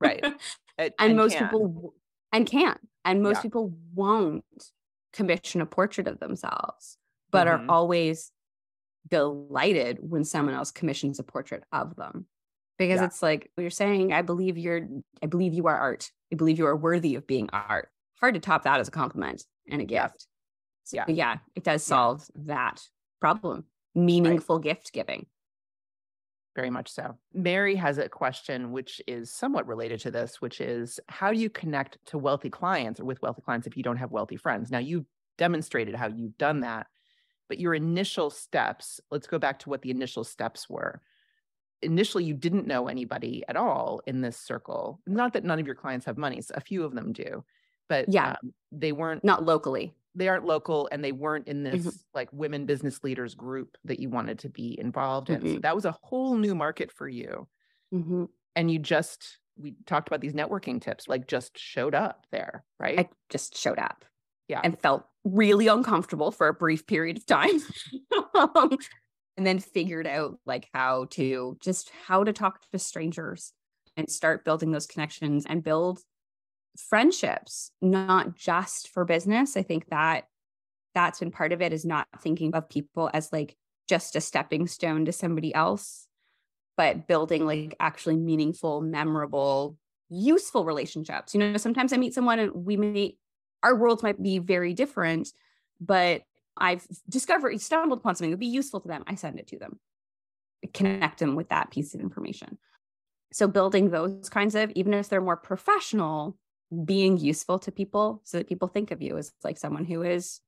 Right. and, and, most can. people and can't, and most yeah. people won't commission a portrait of themselves but mm-hmm. are always delighted when someone else commissions a portrait of them because yeah. it's like you're saying i believe you're i believe you are art i believe you are worthy of being art hard to top that as a compliment and a gift so, yeah. yeah, it does solve yeah. that problem. Meaningful right. gift giving. Very much so. Mary has a question which is somewhat related to this, which is how do you connect to wealthy clients or with wealthy clients if you don't have wealthy friends? Now, you demonstrated how you've done that, but your initial steps, let's go back to what the initial steps were. Initially, you didn't know anybody at all in this circle. Not that none of your clients have money, a few of them do, but yeah, um, they weren't not locally they aren't local and they weren't in this Mhm. like women business leaders group that you wanted to be involved in. So Mhm. that was a whole new market for you. Mhm. And you just we talked about these networking tips, like just showed up there, right? I just showed up. Yeah. And felt really uncomfortable for a brief period of time. Um, and then figured out like how to just how to talk to strangers and start building those connections and build friendships, not just for business. I think that that's been part of it is not thinking of people as like just a stepping stone to somebody else, but building like actually meaningful, memorable, useful relationships. You know, sometimes I meet someone and we may, our worlds might be very different, but I've discovered, stumbled upon something that would be useful to them. I send it to them, connect them with that piece of information. So building those kinds of, even if they're more professional, being useful to people so that people think of you as like someone who is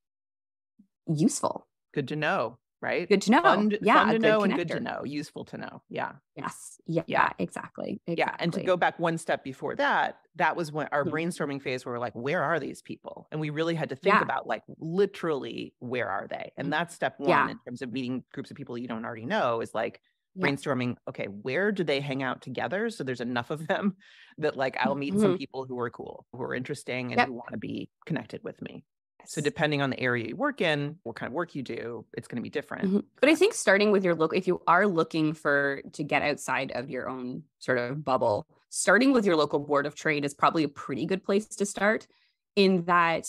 useful. good to know, right? Good to know. Fun, yeah, fun to know and good to know, useful to know. Yeah. Yes. Yeah, Yeah. exactly. Yeah. And to go back one step before that, that was when our Mhm. brainstorming phase where we're like, where are these people? And we really had to think Yeah. about like literally where are they? And Mhm. that's step one Yeah. in terms of meeting groups of people you don't already know is like Yeah. brainstorming, okay, where do they hang out together? So there's enough of them that like I'll meet some Mhm. people who are cool, who are interesting and Yep. who want to be connected with me. So depending on the area you work in, what kind of work you do, it's going to be different. Mhm. But I think starting with your local, if you are looking for to get outside of your own sort of bubble, starting with your local board of trade is probably a pretty good place to start. In that,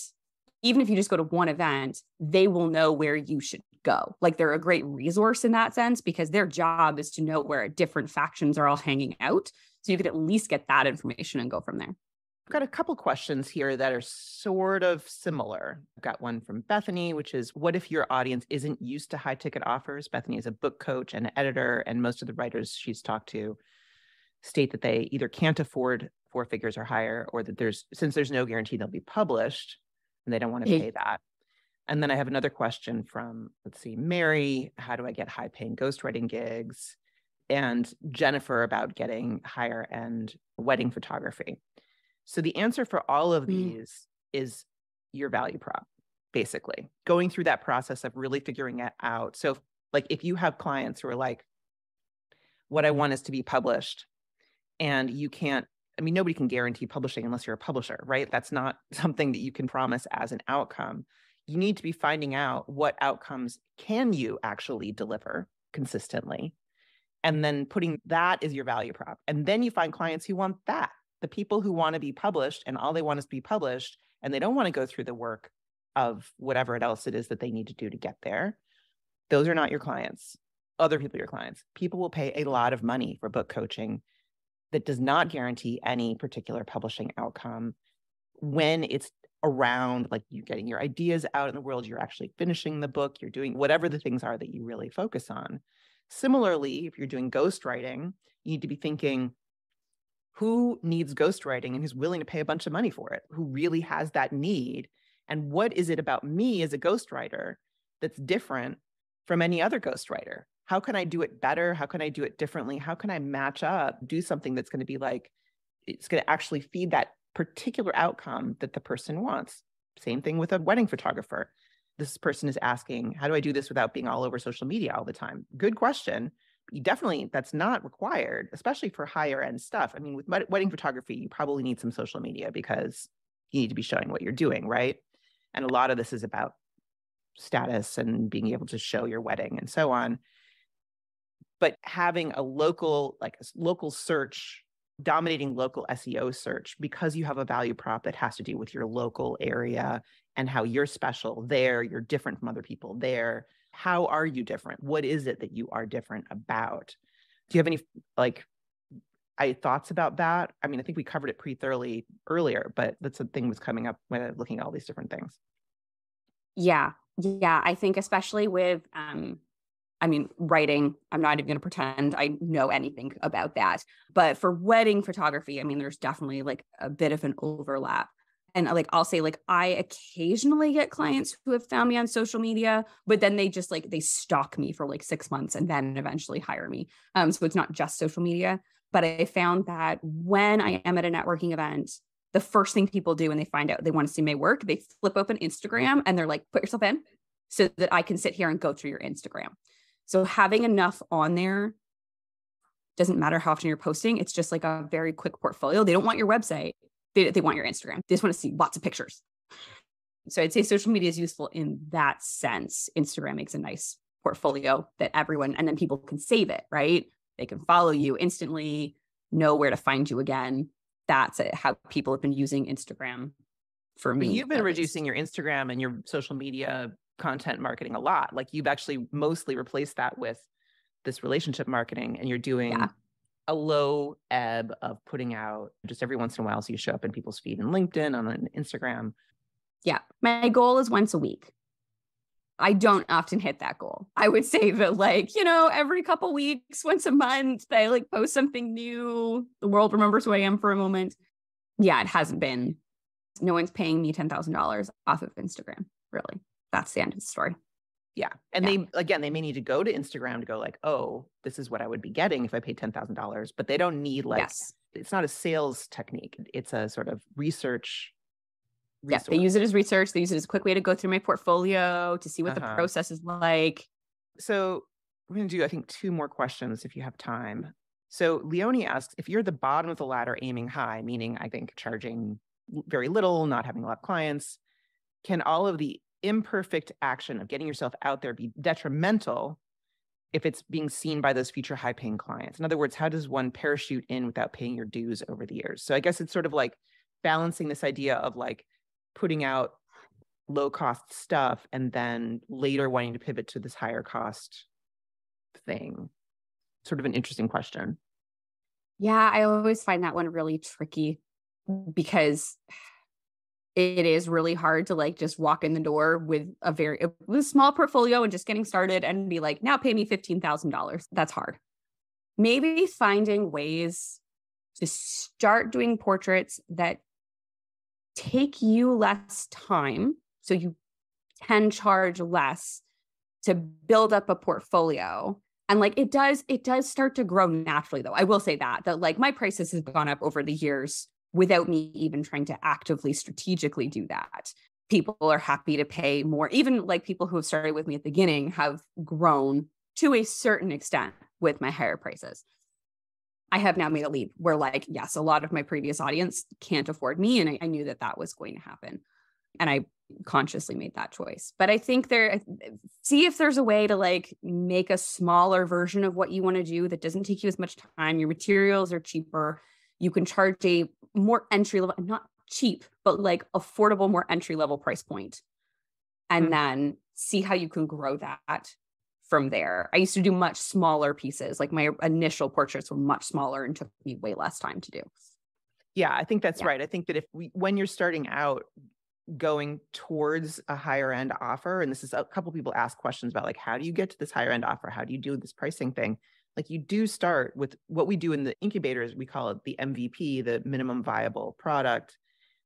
even if you just go to one event, they will know where you should go. Like they're a great resource in that sense because their job is to know where different factions are all hanging out. So you could at least get that information and go from there. I've got a couple questions here that are sort of similar. I've got one from Bethany, which is What if your audience isn't used to high ticket offers? Bethany is a book coach and editor, and most of the writers she's talked to state that they either can't afford four figures or higher, or that there's, since there's no guarantee they'll be published, and they don't want to pay that. And then I have another question from, let's see, Mary How do I get high paying ghostwriting gigs? And Jennifer about getting higher end wedding photography. So the answer for all of Mm. these is your value prop, basically. Going through that process of really figuring it out. So like if you have clients who are like, what I want is to be published, and you can't, I mean, nobody can guarantee publishing unless you're a publisher, right? That's not something that you can promise as an outcome. You need to be finding out what outcomes can you actually deliver consistently and then putting that as your value prop. And then you find clients who want that the people who want to be published and all they want is to be published and they don't want to go through the work of whatever it else it is that they need to do to get there. Those are not your clients. Other people are your clients. People will pay a lot of money for book coaching that does not guarantee any particular publishing outcome when it's around like you getting your ideas out in the world, you're actually finishing the book, you're doing whatever the things are that you really focus on. Similarly, if you're doing ghostwriting, you need to be thinking who needs ghostwriting and who's willing to pay a bunch of money for it, who really has that need. And what is it about me as a ghostwriter that's different from any other ghostwriter? How can I do it better? How can I do it differently? How can I match up, do something that's going to be like, it's going to actually feed that particular outcome that the person wants? Same thing with a wedding photographer. This person is asking, how do I do this without being all over social media all the time? Good question you definitely that's not required especially for higher end stuff i mean with wed- wedding photography you probably need some social media because you need to be showing what you're doing right and a lot of this is about status and being able to show your wedding and so on but having a local like a local search dominating local seo search because you have a value prop that has to do with your local area and how you're special there you're different from other people there how are you different what is it that you are different about do you have any like i thoughts about that i mean i think we covered it pretty thoroughly earlier but that's the thing was coming up when looking at all these different things Yeah. Yeah. I think especially with um I mean writing, I'm not even gonna pretend I know anything about that. But for wedding photography, I mean, there's definitely like a bit of an overlap. And like I'll say, like, I occasionally get clients who have found me on social media, but then they just like they stalk me for like six months and then eventually hire me. Um, so it's not just social media. But I found that when I am at a networking event the first thing people do when they find out they want to see my work, they flip open Instagram and they're like, put yourself in so that I can sit here and go through your Instagram. So having enough on there doesn't matter how often you're posting. It's just like a very quick portfolio. They don't want your website. They, they want your Instagram. They just want to see lots of pictures. So I'd say social media is useful in that sense. Instagram makes a nice portfolio that everyone, and then people can save it, right? They can follow you instantly, know where to find you again that's how people have been using Instagram for me. But you've been reducing least. your Instagram and your social media content marketing a lot. Like you've actually mostly replaced that with this relationship marketing and you're doing yeah. a low ebb of putting out just every once in a while. So you show up in people's feed and LinkedIn on Instagram. Yeah. My goal is once a week. I don't often hit that goal. I would say that like, you know, every couple weeks, once a month, I like post something new. The world remembers who I am for a moment. Yeah, it hasn't been. No one's paying me $10,000 off of Instagram, really. That's the end of the story. Yeah. And yeah. they, again, they may need to go to Instagram to go like, oh, this is what I would be getting if I paid $10,000. But they don't need like, yes. it's not a sales technique. It's a sort of research Resource. Yeah, they use it as research. They use it as a quick way to go through my portfolio to see what uh-huh. the process is like. So we're going to do, I think, two more questions if you have time. So Leonie asks if you're the bottom of the ladder aiming high, meaning I think charging very little, not having a lot of clients, can all of the imperfect action of getting yourself out there be detrimental if it's being seen by those future high paying clients? In other words, how does one parachute in without paying your dues over the years? So I guess it's sort of like balancing this idea of like putting out low cost stuff and then later wanting to pivot to this higher cost thing? Sort of an interesting question. Yeah, I always find that one really tricky because it is really hard to like just walk in the door with a very uh, with a small portfolio and just getting started and be like, now pay me $15,000. That's hard. Maybe finding ways to start doing portraits that take you less time. So you can charge less to build up a portfolio. And like it does, it does start to grow naturally though. I will say that, that like my prices have gone up over the years without me even trying to actively strategically do that. People are happy to pay more. Even like people who have started with me at the beginning have grown to a certain extent with my higher prices. I have now made a leap where, like, yes, a lot of my previous audience can't afford me. And I, I, knew that that was going to happen. And I consciously made that choice. But I think there, see if there's a way to like make a smaller version of what you want to do that doesn't take you as much time. Your materials are cheaper. You can charge a more entry level, not cheap, but like affordable, more entry level price point. And mm-hmm. then see how you can grow that from there. I used to do much smaller pieces. Like my initial portraits were much smaller and took me way less time to do. Yeah, I think that's yeah. right. I think that if we, when you're starting out, going towards a higher end offer, and this is a couple people ask questions about like, how do you get to this higher end offer? How do you do this pricing thing? Like you do start with what we do in the incubators, we call it the MVP, the minimum viable product.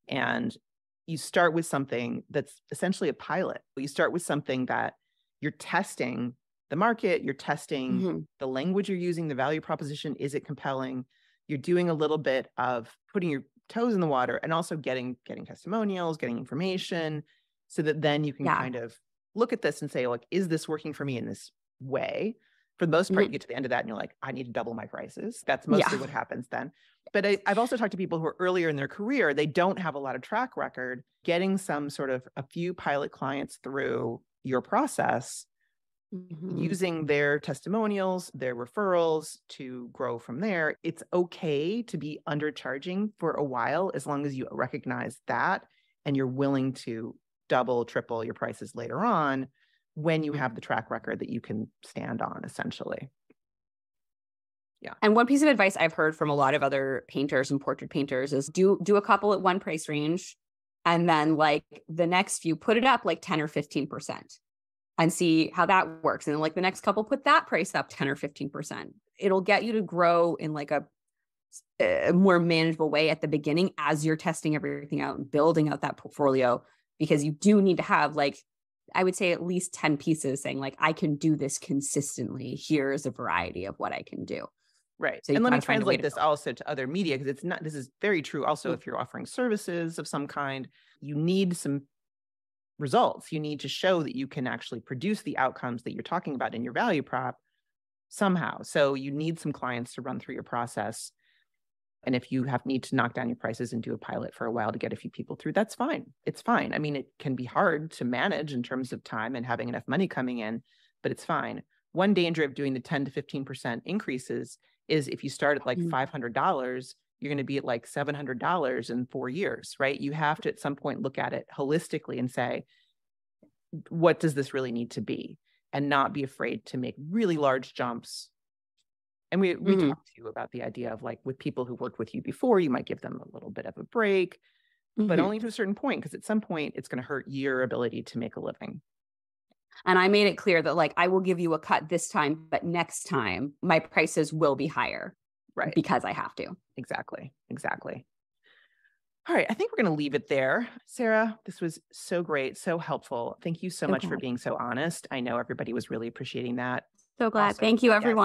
And you start with something that's essentially a pilot. You start with something that you're testing the market, you're testing mm-hmm. the language you're using, the value proposition, is it compelling? You're doing a little bit of putting your toes in the water and also getting getting testimonials, getting information so that then you can yeah. kind of look at this and say like is this working for me in this way? For the most part, mm-hmm. you get to the end of that and you're like, I need to double my prices. That's mostly yeah. what happens then. But I, I've also talked to people who are earlier in their career, they don't have a lot of track record. Getting some sort of a few pilot clients through your process Mm-hmm. using their testimonials, their referrals to grow from there. It's okay to be undercharging for a while as long as you recognize that and you're willing to double, triple your prices later on when you have mm-hmm. the track record that you can stand on, essentially. Yeah. And one piece of advice I've heard from a lot of other painters and portrait painters is do do a couple at one price range and then like the next few put it up like 10 or 15% and see how that works. And then like the next couple put that price up 10 or 15%. It'll get you to grow in like a, a more manageable way at the beginning as you're testing everything out and building out that portfolio because you do need to have like I would say at least 10 pieces saying like I can do this consistently. Here's a variety of what I can do. Right. So and let me gotta find a way translate this also to other media because it's not, this is very true. Also, Mm. if you're offering services of some kind, you need some results. You need to show that you can actually produce the outcomes that you're talking about in your value prop somehow. So you need some clients to run through your process. And if you have need to knock down your prices and do a pilot for a while to get a few people through, that's fine. It's fine. I mean, it can be hard to manage in terms of time and having enough money coming in, but it's fine. One danger of doing the 10 to 15% increases is if you start at like Mm. $500, you're going to be at like $700 in four years, right? You have to at some point look at it holistically and say, what does this really need to be? And not be afraid to make really large jumps. And we, we Mhm. talked to you about the idea of like with people who worked with you before, you might give them a little bit of a break, but Mhm. only to a certain point, because at some point it's going to hurt your ability to make a living. And I made it clear that like I will give you a cut this time, but next time my prices will be higher Right. because I have to. Exactly. Exactly. All right. I think we're going to leave it there. Sarah, this was so great, so helpful. Thank you so So much for being so honest. I know everybody was really appreciating that. So glad. Awesome. Thank you, Yes.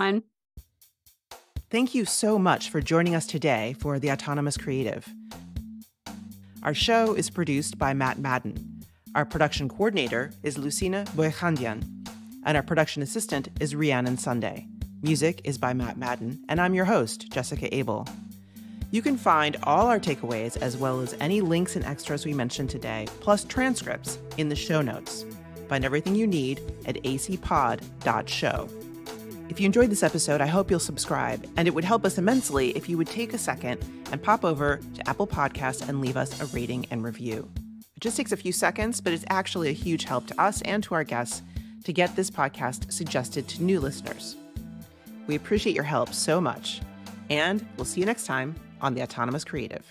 Thank you so much for joining us today for The Autonomous Creative. Our show is produced by Matt Madden. Our production coordinator is Lucina Boyhandian, and our production assistant is Rhiannon Sunday. Music is by Matt Madden, and I'm your host, Jessica Abel. You can find all our takeaways as well as any links and extras we mentioned today, plus transcripts, in the show notes. Find everything you need at acpod.show. If you enjoyed this episode, I hope you'll subscribe, and it would help us immensely if you would take a second and pop over to Apple Podcasts and leave us a rating and review. It just takes a few seconds, but it's actually a huge help to us and to our guests to get this podcast suggested to new listeners. We appreciate your help so much, and we'll see you next time on The Autonomous Creative.